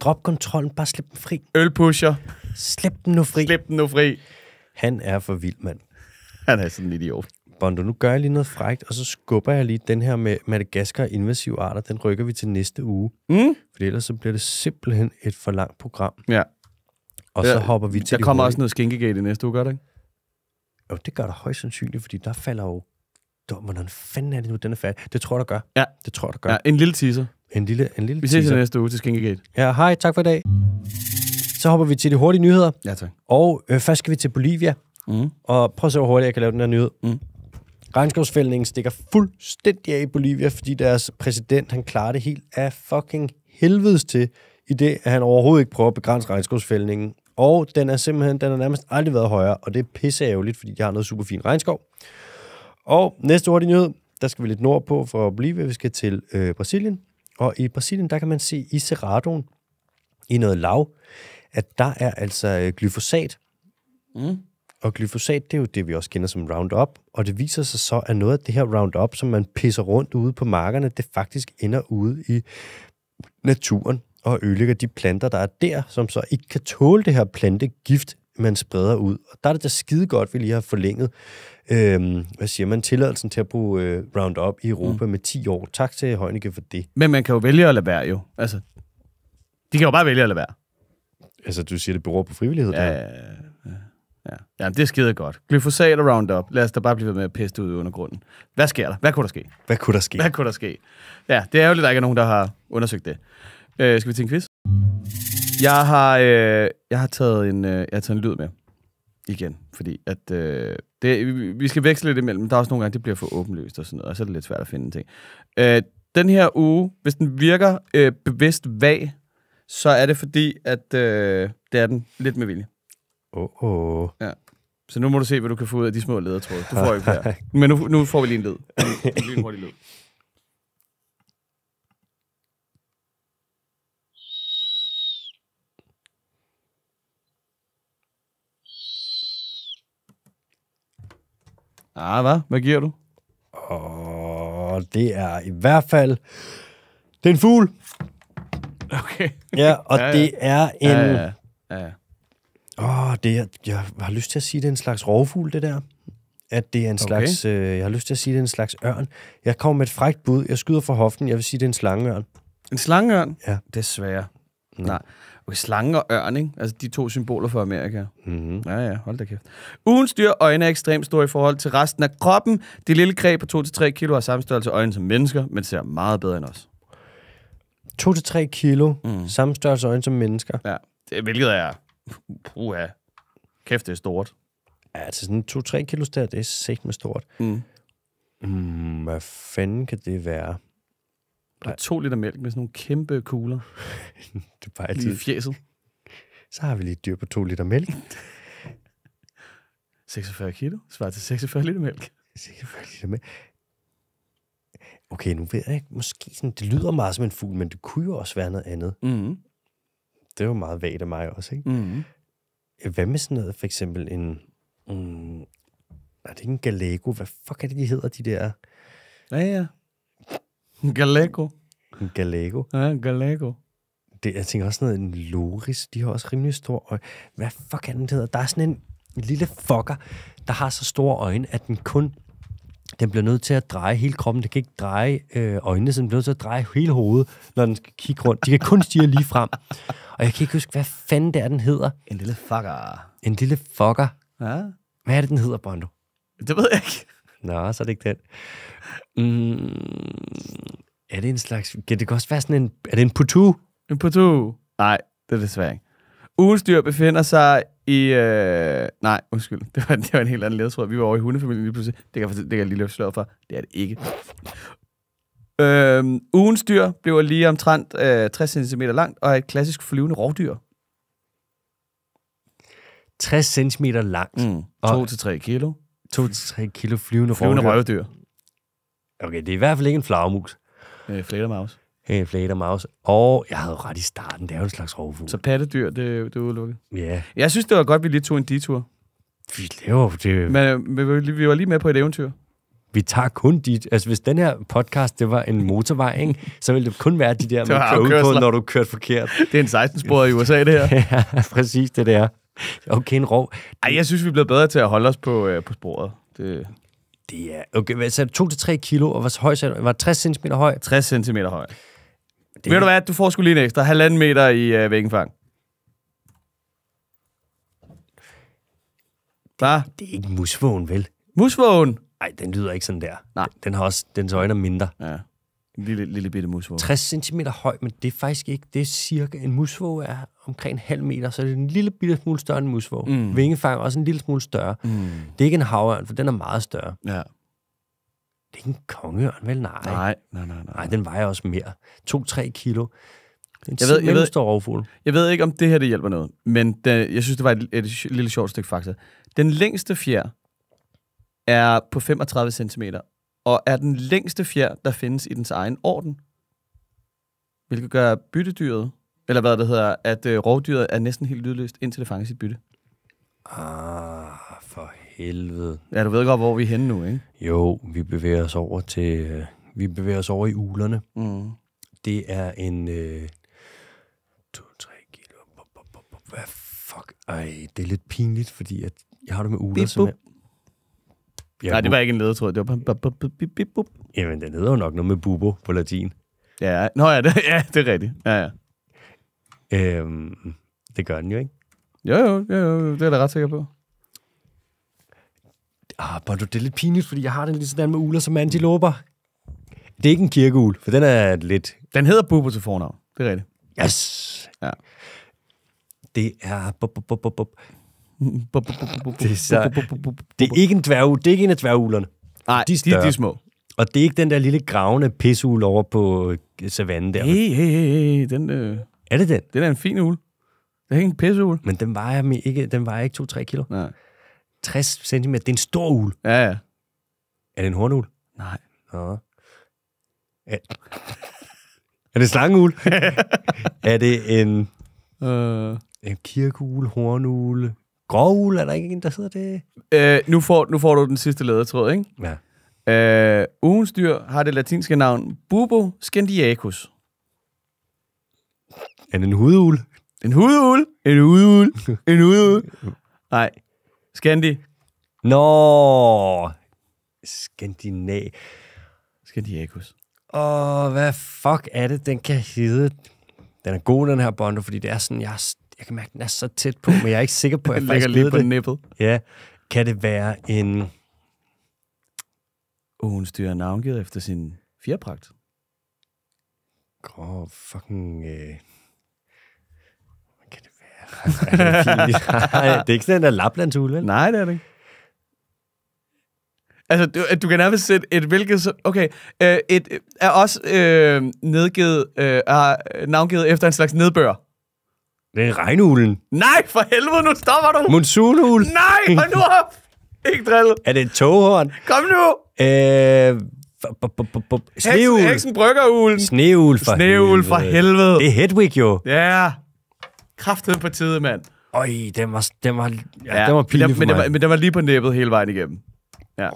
Drop kontrollen. Bare slip dem fri. Ølpusher. Slip dem nu fri. Slip den nu fri. Han er for vild, mand. Han er sådan en idiot. Bondo, nu gør jeg lige noget frægt, og så skubber jeg lige den her med Madagaskar invasive arter, den rykker vi til næste uge. Mm? For ellers så bliver det simpelthen et for langt program. Ja. Og så Ja, hopper vi til Der de kommer hurtige- også noget skinkegate i næste uge, gør det ikke? Jo, det gør der højst sandsynligt, fordi der falder jo... Der, hvordan fanden er det nu, den er færdig? Det tror jeg, der gør. Ja. Det tror jeg, der gør. Ja, en lille teaser. En lille, en lille Vi ses teaser. næste uge til Skinkegate. Ja, hej, tak for i dag. Så hopper vi til de hurtige nyheder, Ja, tak. og øh, først skal vi til Bolivia. Mm. Og prøv at se, hvor hurtigt jeg kan lave den her nyhed. Mm. Regnskovsfældningen stikker fuldstændig af i Bolivia, fordi deres præsident, han klarer det helt af fucking helvedes til, i det, at han overhovedet ikke prøver at begrænse regnskovsfældningen. Og den er simpelthen, den har nærmest aldrig været højere, og det er pisse ærgerligt, fordi de har noget super fin regnskov. Og næste hurtige nyhed, der skal vi lidt nordpå for at blive. Vi skal til øh, Brasilien. Og i Brasilien, der kan man se i Cerradoen, i noget lav, at der er altså øh, glyfosat. Mm. Og glyfosat, det er jo det, vi også kender som Roundup. Og det viser sig så, at noget af det her Roundup, som man pisser rundt ude på markerne, det faktisk ender ude i naturen og ødelægger de planter, der er der, som så ikke kan tåle det her plantegift, man spreder ud. Og der er det da skide godt, vi lige har forlænget, øhm, hvad siger man, tilladelsen til at bruge øh, Roundup i Europa mm. med 10 år. Tak til Heunicke for det. Men man kan jo vælge at lade være, jo. Altså, de kan jo bare vælge at lade være. Altså, du siger, det beror på frivillighed? Ja, der. Ja, ja. ja. ja det er skide godt. Glyfosat og Roundup. Lad os da bare blive ved med at peste ud i undergrunden. Hvad sker der? Hvad kunne der ske? Hvad kunne der ske? Hvad kunne der ske? Ja, det er jo lidt, der ikke er nogen, der har undersøgt det. Øh, skal vi til en quiz? Jeg har, øh, jeg har taget en, øh, jeg har taget en lyd med. Igen. Fordi at, øh, det, vi- vi skal veksle lidt imellem. Der er også nogle gange, det bliver for åbenløst og sådan noget, og så er det lidt svært at finde en ting. Øh, den her uge, hvis den virker øh, bevidst vag, så er det fordi, at øh, det er den lidt med vilje. Åh, oh, oh. Så nu må du se, hvad du kan få ud af de små ledetråde. Du får ikke (laughs) flere. Men nu, nu får vi lige en led. (laughs) En, en lille hurtig led. Ah, hvad? Hvad giver du? Og det er i hvert fald... Det er en fugl. Okay. Ja, og Ja, (laughs) ja, ja. ja. det er en... Ja, ja, ja. ja. Åh, det er, jeg har lyst til at sige, det er en slags rovfugl, det der. At det er en Okay. slags... Øh, jeg har lyst til at sige, det er en slags ørn. Jeg kommer med et frækt bud. Jeg skyder fra hoften. Jeg vil sige, det er en slangeørn. En slangeørn? Ja. Desværre. Nej. Okay, slange og ørn, ikke? Altså de to symboler for Amerika. Mm-hmm. Ja, ja, hold da kæft. Ugens dyr øjne er ekstremt store i forhold til resten af kroppen. Det lille kræ på 2-3 kilo har samme størrelse øjne som mennesker, men ser meget bedre end os. 2-3 kilo. Mm. Mm. Samme størrelse øjne som mennesker. Ja, det, hvilket er... Puha. Kæft, det er stort. Ja, altså sådan 2-3 kilo der, det er sæt med stort. Mm. Mm, hvad fanden kan det være? Der er to liter mælk med sådan nogle kæmpe kugler (laughs) Det er bare lige altid. fjeset. Så har vi lige et dyr på 2 liter mælk. (laughs) 46 kilo. Svarer til 46 liter mælk. Selvfølgelig liter mælk. Okay, nu ved jeg ikke, måske sådan, det lyder meget som en fugl, men det kunne jo også være noget andet. Mm. Det er jo meget vagt af mig også, ikke? Mm. Hvad med sådan noget, for eksempel en... Mm, er det ikke en galego? Hvad fuck er det, de hedder, de der? Ja, ja. Galego. En galego? Ja, Galego. Det, jeg tænker også noget, en loris, de har også rimelig store øjne. Hvad fuck er den, det hedder? Der er sådan en, en lille fucker, der har så store øjne, at den kun... Den bliver nødt til at dreje hele kroppen. Den kan ikke dreje øh, øjnene, så den bliver nødt til at dreje hele hovedet, når den skal kigge rundt. De kan kun stige lige frem. Og jeg kan ikke huske, hvad fanden det er, den hedder. En lille fucker. En lille fucker. Ja, Hvad er det, den hedder, Bondo? det ved jeg ikke. Nå, så er det ikke den. Mm, er det en slags... Kan det kan også være sådan en... Er det en putu? En putu. Nej, det er desværre ikke. Ugens dyr befinder sig i... Øh... Nej, undskyld. (laughs) Det var, det var en helt anden ledetråd. Vi var over i hundefamilien lige pludselig. Det kan, det kan jeg lige løfte sløret for. Det er det ikke. Øhm, ugens dyr bliver lige omtrent øh, 60 cm langt og er et klassisk flyvende rovdyr. 60 cm langt. Mm. Og- 2-3 kilo. 2-3 kilo flyvende, Flyvende rovdyr. røvdyr. Okay, det er i hvert fald ikke en flagermus. Øh, flædermaus. En flagermaus. Og jeg havde ret i starten. Det er jo en slags rovfugl. Så pattedyr, det, det er udelukket. ja, Jeg synes, det var godt, vi lige tog en detur. vi laver det. Men øh, vi var lige- var med på et eventyr. Vi tager kun dit... Altså, hvis den her podcast, det var en motorvej, ikke, så ville det kun være de der, man var kører ud på, når du kørt forkert. Det er en 16-sporet i USA, det her. (laughs) ja, præcis det der. Okay, en rov. Ej, jeg synes, vi er blevet bedre til at holde os på, øh, på sporet. Det, Det er... Okay, du? 2-3 kilo, og hvor høj? Var 60 cm høj? 60 cm høj. Det. Ved du hvad? Du får sgu lige en ekstra. Halvanden meter i øh, væggenfang. Hvad? det er ikke musvågen, vel? Musvågen. Nej, den lyder ikke sådan der. Nej. Den har også... Dens øjne er mindre. Ja. En lille, lille bitte musvågen. 60 cm høj, men det er faktisk ikke... Det er cirka... En musvåge er omkring en halv meter, så det er en lille bitte smule større end en musvåge. Mm. Vingefang er også en lille smule større. Mm. Det er ikke en havørn, for den er meget større. Ja. Det er ikke en kongeørn, vel? Nej. Nej, nej, nej, nej. Nej, den vejer også mere. 2-3 kilo. Jeg ved- jeg ved- rovfugl. Jeg ved ikke, om det her det hjælper noget, men det, jeg synes, det var et, et, et lille sjovt stykke fakta. Den længste fjer er på 35 cm, og er den længste fjer, der findes i dens egen orden. Hvilket gør byttedyret, eller hvad det hedder, at øh, rovdyret er næsten helt lydløst, indtil det fanger sit bytte. Ah, helvede. Ja, du ved godt, hvor vi er henne nu, ikke? Jo, vi bevæger os over til... øh, Vi bevæger os over i ulerne. Mm. Det er en... Øh, 2-3 kilo. Bup, bup, bup, bup. Hvad fuck? Ej, det er lidt pinligt, fordi at jeg har det med uler, Bip, som. Ja, Nej, det var ikke en ledetråd, det var bare... Bup, bup, bup. Jamen, den hedder jo nok noget med bubo på latin. Ja, nå ja, det, ja, det er rigtigt. Ja, ja. Øhm, det gør den jo, ikke? Jo, jo, jo, jo, det er jeg da ret sikker på. Ah, Bondo, det er lidt pinligt, fordi jeg har den lige sådan med uler som antiloper. Det er ikke en kirkeul, for den er lidt... Den hedder Bubo til fornavn, det er rigtigt. Yes! Ja. Det er... Bup, bup, bup, bup, Det er så- Det er ikke en dværg, det er ikke en af dværgulerne. Nej, de er de, de, er små. Og det er ikke den der lille gravende pissule over på øh, savannen der. Hey, hey, hey, hey, den, øh, Er det den? den er en fin ule. Det er ikke en pisseugle. Men den vejer, ikke, den vejer ikke 2-3 kilo. Nej. 60 cm, det er en stor ul. Ja, ja. Er det en hornul? Nej. Nå. Er, er det slangeul? (laughs) er det en, Øh, en kirkeul, hornul, gråul? Er der ikke en, der hedder det? øh, nu, får, nu får du den sidste ledetråd, ikke? Ja. Øh, ugens dyr har det latinske navn Bubo scandiacus. Er det en hudul? En hudul. En hudul. En hudul. (laughs) Nej. Scandi. Nå! Skandinav. Scandiacus. Åh, hvad fuck er det, den kan hedde? Den er god, den her Bondo, fordi det er sådan, jeg, er jeg kan mærke, den er så tæt på, men jeg er ikke sikker på, at (laughs) jeg faktisk lige på det. nippet. Ja. Kan det være en... Ugens dyr er navngivet efter sin fjerpragt. Grå fucking... Øh... Hvad kan det være? Ej, det er pinligt. (laughs) Nej, det er ikke sådan en der Laplandsul, vel? Nej, det er det ikke. Altså, du, du kan nærmest sætte et hvilket... Okay, øh, et er også øh, nedgivet, øh, er navngivet efter en slags nedbør. Det er regnulen. Nej, for helvede, nu stopper du! Monsunul. Nej, hold nu op! Ikke drillet. Er det et toghorn? Kom nu! Øh... Sneul. Heksen, heksen bryggerulen. Sneul for Sneul for helvede. Det er Hedwig jo. Ja. Kraftet på tide, mand. Øj, den var, den var, ja, den var pinlig for men, mig. det var, men det var lige på næbbet hele vejen igennem. Ja.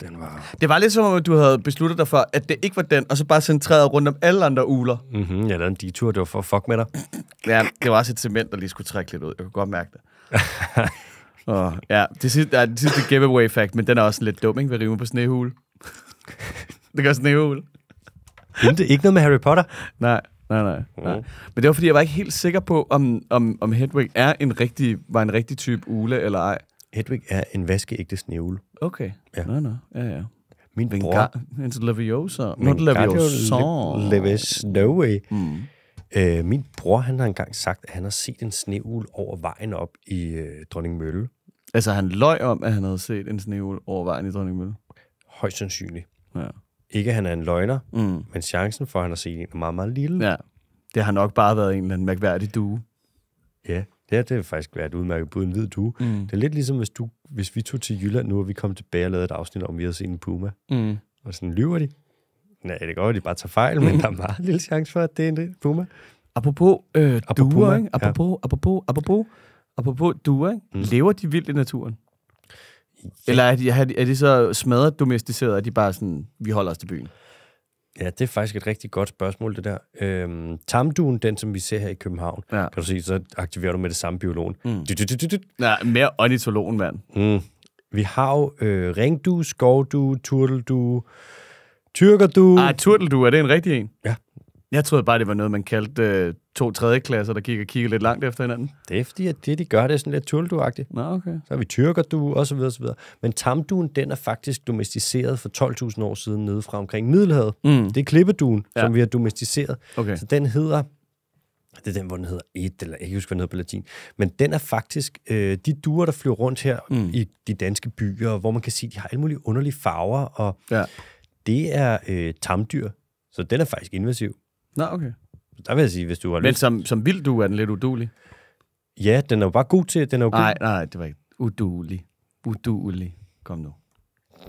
Den var... Det var lidt som om, at du havde besluttet dig for, at det ikke var den, og så bare centreret rundt om alle andre uler. Mm-hmm, ja, den detur, det var for at fuck med dig. (clears throat) Ja, det var også et cement, der lige skulle trække lidt ud. Jeg kunne godt mærke det. (laughs) og, ja, det sidste, ja, det sidste giveaway fact, men den er også lidt dum, ikke? Ved rimer på snehul. (laughs) det gør snehul. Ikke, ikke noget med Harry Potter? Nej, nej, nej, nej. Men det var, fordi jeg var ikke helt sikker på, om, om, om Hedwig er en rigtig, var en rigtig type ule eller ej. Hedwig er en vaskeægte snævle. Okay. Ja. Nå, nå. Ja, ja. Min bror... Venga, en Leviosa. Not Leviosa. Leve Snowy. Mm. Øh, min bror, han har engang sagt, at han har set en snehul over vejen op i øh, Dronning Mølle. Altså, han løj om, at han havde set en snehul over vejen i Dronningmølle. Højst sandsynligt. Ja. Ikke, at han er en løgner, Mm. men chancen for, at han har set en er meget, meget lille. Ja. Det har nok bare været en eller anden mærkværdig due. ja det har det har faktisk været et udmærket bud, en hvid due. Mm. Det er lidt ligesom, hvis, du, hvis vi tog til Jylland nu, og vi kom tilbage og lavede et afsnit om, vi havde set en puma. Mm. Og sådan, lyver de? Nej, det går, at de bare tager fejl, men der er meget lille chance for, at det er en puma. Apropos, øh, Apropos duer, ikke? Apropos, apropos, apropos, apropos duer, ikke? Mm. Mm. Lever de vildt i naturen? Eller er de, er de, så smadret domesticeret, at de bare sådan, vi holder os til byen? Ja, det er faktisk et rigtig godt spørgsmål, det der. Øhm, tamduen, den som vi ser her i København, Ja. kan du se, så aktiverer du med det samme biologen. Mm. Du, du, du, du, du. Ja, mere ornitologen, mand. Mm. Vi har jo øh, ringdue, skovdue, turteldue, tyrkerdue. Ah, turteldue, er det en rigtig en? Ja. Jeg troede bare, det var noget, man kaldte øh, to tredje klasser, der gik og kiggede lidt langt efter hinanden. Det er fordi, at det, de gør, det er sådan lidt turteldue-agtigt. Nå, okay. Så har vi tyrkerdue, og så videre, og så videre. Men tamduen, den er faktisk domesticeret for 12.000 år siden nede fra omkring Middelhavet. Mm. Det er klippeduen, Ja. som vi har domesticeret. Okay. Så den hedder, det er den, hvor den hedder et, eller jeg kan huske, hvad den hedder på latin. Men den er faktisk, øh, de duer, der flyver rundt her Mm. i de danske byer, hvor man kan sige, de har alle mulige underlige farver, og Ja. det er øh, tamdyr. Så den er faktisk invasiv. Nå, okay. Der vil jeg sige, hvis du har Men lyst... som, som vild du er den lidt udulig. Ja, den er jo bare god til, den er jo god. Nej, nej, det var ikke udulig. Udulig. Kom nu.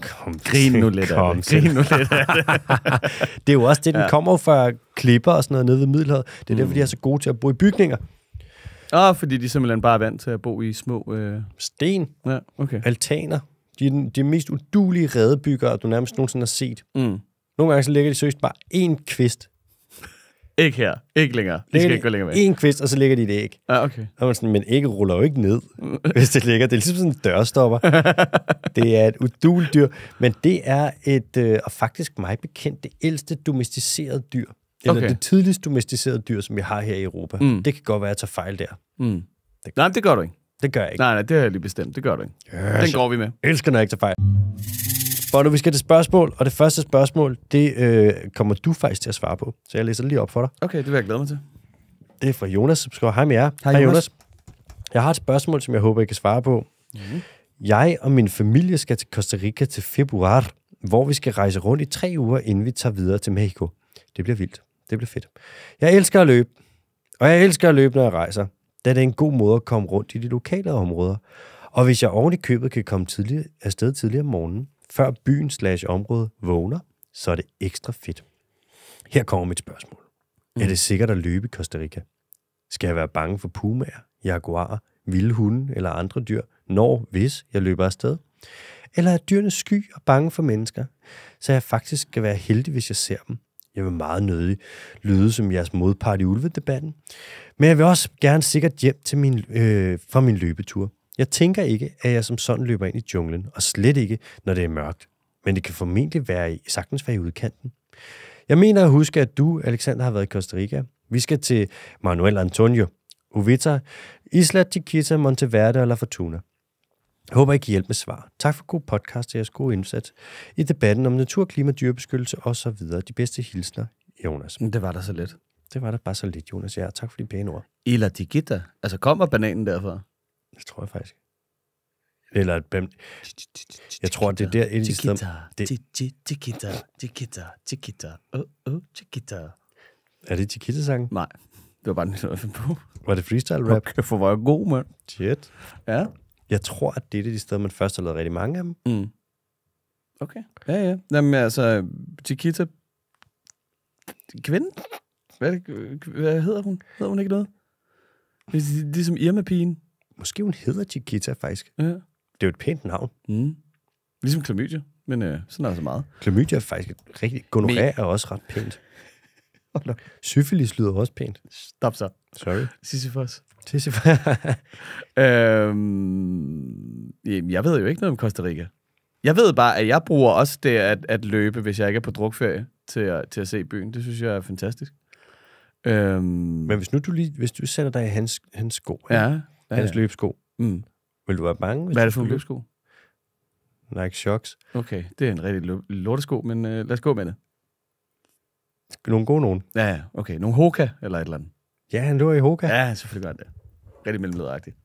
Kom, Grin nu lidt af kom det. til. Grin nu lidt af det. (laughs) Det er jo også det, den Ja. kommer fra klipper og sådan noget nede ved Middelhavet. Det er Mm. derfor, de er så gode til at bo i bygninger. Åh, fordi de simpelthen bare er vant til at bo i små... Øh... Sten, Ja, okay. altaner. De er den, de mest udulige redebyggere, du nærmest nogensinde har set. Mm. Nogle gange så lægger de seriøst bare én kvist. Ikke her. Ikke længere. Vi skal ikke gå længere med. En kvist, og så lægger de et æg. Ja, okay. Og man sådan, men ægget ruller jo ikke ned, (laughs) hvis det ligger. Det er ligesom sådan en dørstopper. (laughs) det er et uduligt dyr, men det er et, øh, og faktisk mig bekendt, det ældste domesticerede dyr. Eller Okay. det tidligst domesticerede dyr, som vi har her i Europa. Mm. Det kan godt være, at jeg tager fejl der. Mm. Nej, men det gør du ikke. Det gør jeg ikke. Nej, nej, det har jeg lige bestemt. Det gør du ikke. Yes. Den går vi med. Jeg elsker, når jeg ikke tager fejl. Bono, vi skal til spørgsmål, og det første spørgsmål, det øh, kommer du faktisk til at svare på. Så jeg læser lige op for dig. Okay, det vil jeg glæde mig til. Det er fra Jonas, som skriver, hej med jer. Hej, Jonas. Jeg har et spørgsmål, som jeg håber, I kan svare på. Mm-hmm. Jeg og min familie skal til Costa Rica til februar, hvor vi skal rejse rundt i tre uger, inden vi tager videre til Mexico. Det bliver vildt. Det bliver fedt. Jeg elsker at løbe, og jeg elsker at løbe, når jeg rejser, da det er en god måde at komme rundt i de lokale områder. Og hvis jeg oven i købet kan komme tidligere, afsted tidligere om morgenen, før byen slash område vågner, så er det ekstra fedt. Her kommer mit spørgsmål. Mm. Er det sikkert at løbe i Costa Rica? Skal jeg være bange for pumaer, jaguarer, vilde hunde eller andre dyr, når, hvis jeg løber afsted? Eller er dyrene sky og bange for mennesker, så jeg faktisk skal være heldig, hvis jeg ser dem? Jeg vil meget nødig lyde som jeres modpart i ulvedebatten, men jeg vil også gerne sikkert hjem til min, øh, fra min løbetur. Jeg tænker ikke, at jeg som sådan løber ind i junglen, og slet ikke, når det er mørkt. Men det kan formentlig være i, sagtens være i udkanten. Jeg mener at huske, at du, Alexander, har været i Costa Rica. Vi skal til Manuel Antonio, Uvita, Isla Chiquita, Monteverde og La Fortuna. Jeg håber, I kan hjælpe med svar. Tak for god podcast og jeres gode indsats i debatten om natur, klima, dyrebeskyttelse og så videre. De bedste hilsner, Jonas. Det var da så let. Det var da bare så lidt, Jonas. Ja, tak for de pæne ord. Ila Digita. Altså, kommer bananen derfra? Det tror jeg faktisk. Eller et bam- Jeg tror, det er der et af de steder... det- Chiquita, Chiquita, Chiquita, oh, oh, Chiquita. Er det Chiquita-sangen? Nej, det var bare noget, jeg fandt på. Var det freestyle rap? Okay, for er jeg god, mand. Shit. Ja. Jeg tror, at det er et af de steder, man først har lavet rigtig mange af dem. Mm. Okay. Ja, ja. Jamen altså, Chiquita... Kvinde? Hvad, det, hvad hedder hun? Hedder hun ikke noget? Det er Ligesom Irma-pigen. Måske hun hedder Chiquita, faktisk. Ja. Det er jo et pænt navn. Mm. Ligesom klamydia, men øh, sådan er der så meget. Klamydia er faktisk et rigtig... Gonorrhea er også ret pænt. Syfilis lyder også pænt. Stop så. Sorry. Sisyphos. Sisyf- (laughs) Øhm, jamen, jeg ved jo ikke noget om Costa Rica. Jeg ved bare, at jeg bruger også det at, at løbe, hvis jeg ikke er på drukferie, til at, til at se byen. Det synes jeg er fantastisk. Øhm, Men hvis nu du lige, hvis du sætter dig i hans, hans sko, ja, ja, hans ja. løbsko, Mm. vil du være bange? Hvis Hvad er det for skulle løbsko? Nike Shocks. Okay, det er en rigtig lo- lortesko, men øh, lad os gå med det. Nogle gode nogen. Ja, ja, okay. Nogle Hoka eller et eller andet. Ja, han lå i Hoka. Ja. Selvfølgelig gør det. Rigtig mellemlederagtigt.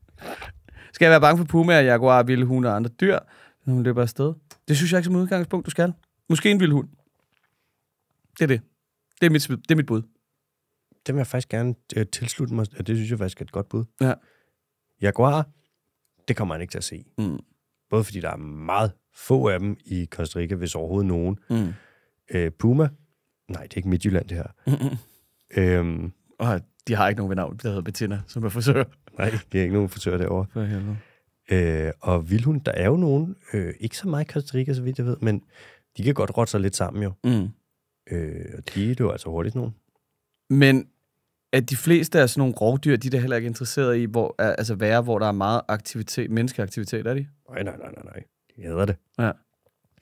Skal jeg være bange for pumaer, jaguar, vilde hunde og andre dyr, når hun løber afsted? Det synes jeg ikke som udgangspunkt, du skal. Måske en vild hund. Det er det. Det er mit, det er mit bud. Det vil jeg faktisk gerne øh, tilslutte mig. og Det synes jeg faktisk er et godt bud. Ja. Jaguar, det kommer man ikke til at se. Mm. Både fordi der er meget få af dem i Costa Rica, hvis overhovedet nogen. Mm. Øh, Puma, nej, det er ikke Midtjylland, det her. Mm-mm. Øhm, Og de har ikke nogen ved navn, der hedder Bettina, som er frisør. nej, det er ikke nogen frisør derovre. For helvede. Øh, og vildhund, der er jo nogen, øh, ikke så meget i Costa Rica, så vidt jeg ved, men de kan godt rotte sig lidt sammen jo. Mm. Øh, og de er jo altså hurtigt nogen. Men at de fleste af sådan nogle rovdyr, de er da heller ikke interesseret i, hvor, altså være, hvor der er meget aktivitet, menneskeaktivitet, er de? Nej, nej, nej, nej, nej. De hedder det.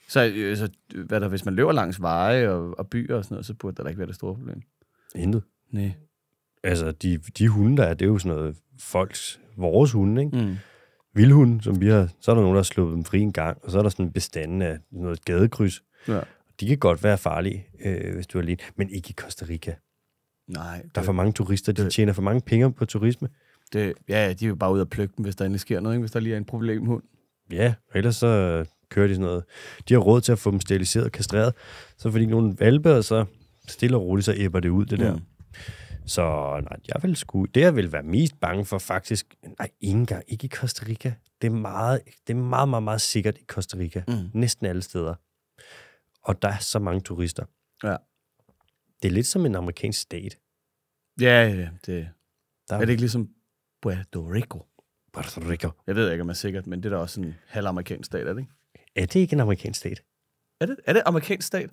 Så, øh, så hvad der, hvis man løber langs veje og, og byer og sådan noget, så burde der da ikke være det store problem. Intet. Nej. Altså, de, de hunde, der er, det er jo sådan noget folks, vores hunde, ikke? Mm. Vildhunde, som vi har, så er der nogen, der har sluppet dem fri en gang, og så er der sådan en bestand af noget gadekryds. Ja. De kan godt være farlige, øh, hvis du er alene, men ikke i Costa Rica. Nej. Der er for mange turister, de det- tjener for mange penge på turisme. det, ja, de er jo bare ude og plukke dem, hvis der endelig sker noget, ikke? hvis der lige er en problemhund. Ja, og ellers så kører de sådan noget. De har råd til at få dem steriliseret og kastreret, så får de nogle valpe, og så stille og roligt, så æbber det ud, det der. Mm. Så nej, jeg vil sgu, det jeg vil være mest bange for faktisk, nej, ikke engang, ikke i Costa Rica. Det er meget, det er meget, meget, meget sikkert i Costa Rica. Mm. Næsten alle steder. Og der er så mange turister. Ja. Det er lidt som en amerikansk stat. Ja, ja, det Der er det ikke ligesom Puerto Rico. Puerto Rico. Jeg ved ikke, om jeg er sikkert, men det er da også en halvamerikansk stat, er det ikke? Er det ikke en amerikansk stat? Er det, er det amerikansk stat?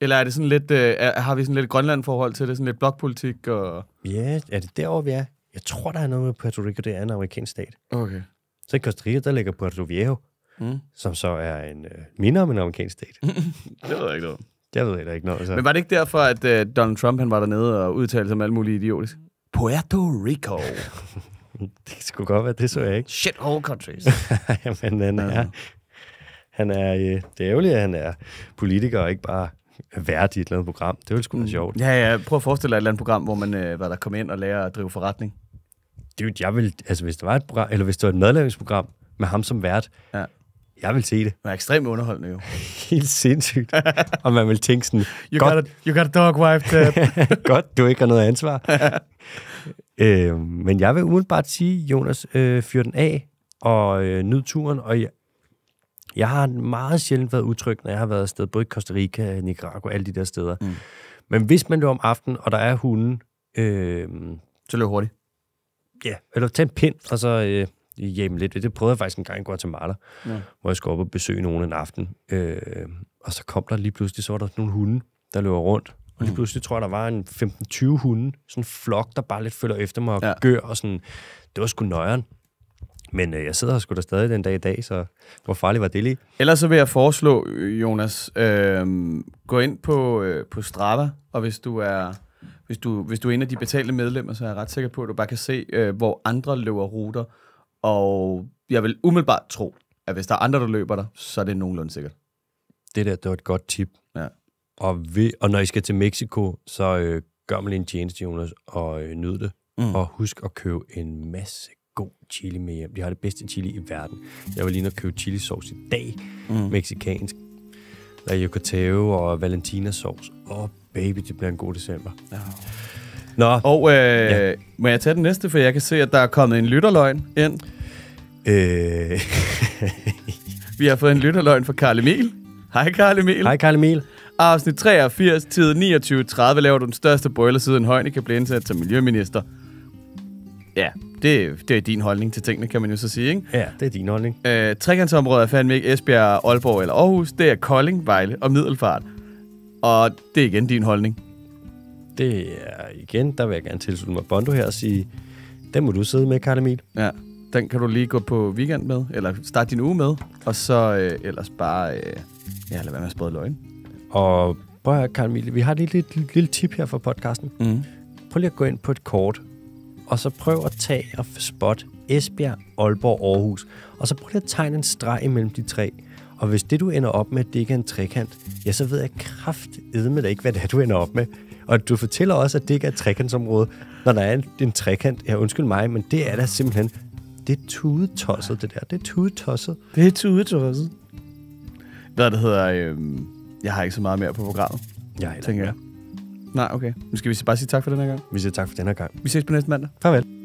Eller er det sådan lidt, øh, er, har vi sådan lidt Grønland-forhold til det, sådan lidt blokpolitik og... Ja, er det derovre, vi er? Jeg tror, der er noget med Puerto Rico, det er en amerikansk stat. Okay. Så i Costa Rica, der ligger Puerto Viejo, Mm. som så er en øh, minder om en amerikansk stat. (laughs) Det ved jeg ikke noget. Jeg ved heller ikke noget. Så. Men var det ikke derfor, at øh, Donald Trump han var dernede og udtalte sig om alt muligt idiotisk? Puerto Rico. (laughs) Det skulle godt være, det så jeg ikke. Shithole countries. (laughs) Jamen, han er, han er, øh, det er ærgerligt, at han er politiker og ikke bare vært i et eller andet program. Det ville sgu være sjovt. Ja, ja. Prøv at forestille dig et eller andet program, hvor man øh, var der kom ind og lærer at drive forretning. Dude, jeg vil, altså hvis der var et program, eller hvis det var et madlavningsprogram med ham som vært, Ja. Jeg vil se det. Det var ekstremt underholdende jo. (laughs) Helt sindssygt. og man vil tænke sådan, (laughs) You, godt, got, a, you got a dog wife, (laughs) godt, du ikke har noget ansvar. øh, men jeg vil umiddelbart sige, Jonas, øh, fyr den af og øh, nyd turen. Og jeg, jeg har meget sjældent været utryg, når jeg har været afsted, både i Costa Rica, Nicaragua, alle de der steder. Mm. Men hvis man løber om aftenen, og der er hunden, øh, Så løb hurtigt. ja, eller tag en pind, og så øh, hjemme lidt ved. Det prøvede jeg faktisk en gang i Guatemala, Ja. hvor jeg skulle op og besøge nogen en aften. Øh, og så kom der lige pludselig, så var der nogle hunde, der løber rundt. Og lige Mm. pludselig tror jeg, der var en 15-20 hunde. Sådan en flok, der bare lidt følger efter mig og Ja. gør. Og sådan. Det var sgu nøjeren. Men øh, jeg sidder her sgu da stadig den dag i dag, så hvor farligt var det lige? Ellers så vil jeg foreslå, Jonas, øh, gå ind på, øh, på Strava, og hvis du er hvis du, hvis du er en af de betalte medlemmer, så er jeg ret sikker på, at du bare kan se, øh, hvor andre løber ruter. Og jeg vil umiddelbart tro, at hvis der er andre, der løber der, så er det nogenlunde sikkert. Det der, det var et godt tip. Ja. Og, ved, og når I skal til Mexico, så øh, gør man lige en tjeneste, Jonas, og øh, nyd det. Mm. Og husk at købe en masse god chili med hjem. De har det bedste chili i verden. Jeg var lige og købe chili sauce i dag. Mm. Mexikansk. Der er yucateo og valentina sauce. Åh, oh, baby, det bliver en god december. Ja. Nå, Og øh, Ja. må jeg tage den næste, for jeg kan se, at der er kommet en lytterløgn ind. øh, (laughs) Vi har fået en lytterløgn fra Karl Emil. Hej Karl Emil. hej Karl Emil. Afsnit 83, tid 29.30, laver du den største brøler siden Højne blive indsat som miljøminister. Ja, det, det er din holdning til tingene, kan man jo så sige, ikke? Ja, det er din holdning. Øh, trekantsområdet er fandme ikke Esbjerg, Aalborg eller Aarhus. Det er Kolding, Vejle og Middelfart. Og det er igen din holdning. Det er igen, der vil jeg gerne tilslutte mig Bondo her og sige, den må du sidde med, Karl Emil. Ja, den kan du lige gå på weekend med, eller starte din uge med. Og så øh, ellers bare, øh, ja, lad være med at sprede løgn. Og prøv at høre, Karl Emil, vi har lige et lille, lille tip her fra podcasten. Mm. Prøv lige at gå ind på et kort, og så prøv at tage og spot Esbjerg, Aalborg, Aarhus. Og så prøv lige at tegne en streg imellem de tre. Og hvis det, du ender op med, det ikke er en trekant, ja, så ved jeg kraftedme da ikke, hvad det er, du ender op med. Og du fortæller også, at det ikke er et trekantsområde, når der er en, en trekant. Ja, undskyld mig, men det er da simpelthen... Det er tudetosset, det der. Det er tudetosset. Det er tudetosset. Hvad det hedder, øh, jeg har ikke så meget mere på programmet, Jeg er tænker jeg. Nej, okay. Nu skal vi bare sige tak for den her gang. Vi siger tak for den her gang. Vi ses på næste mandag. Farvel.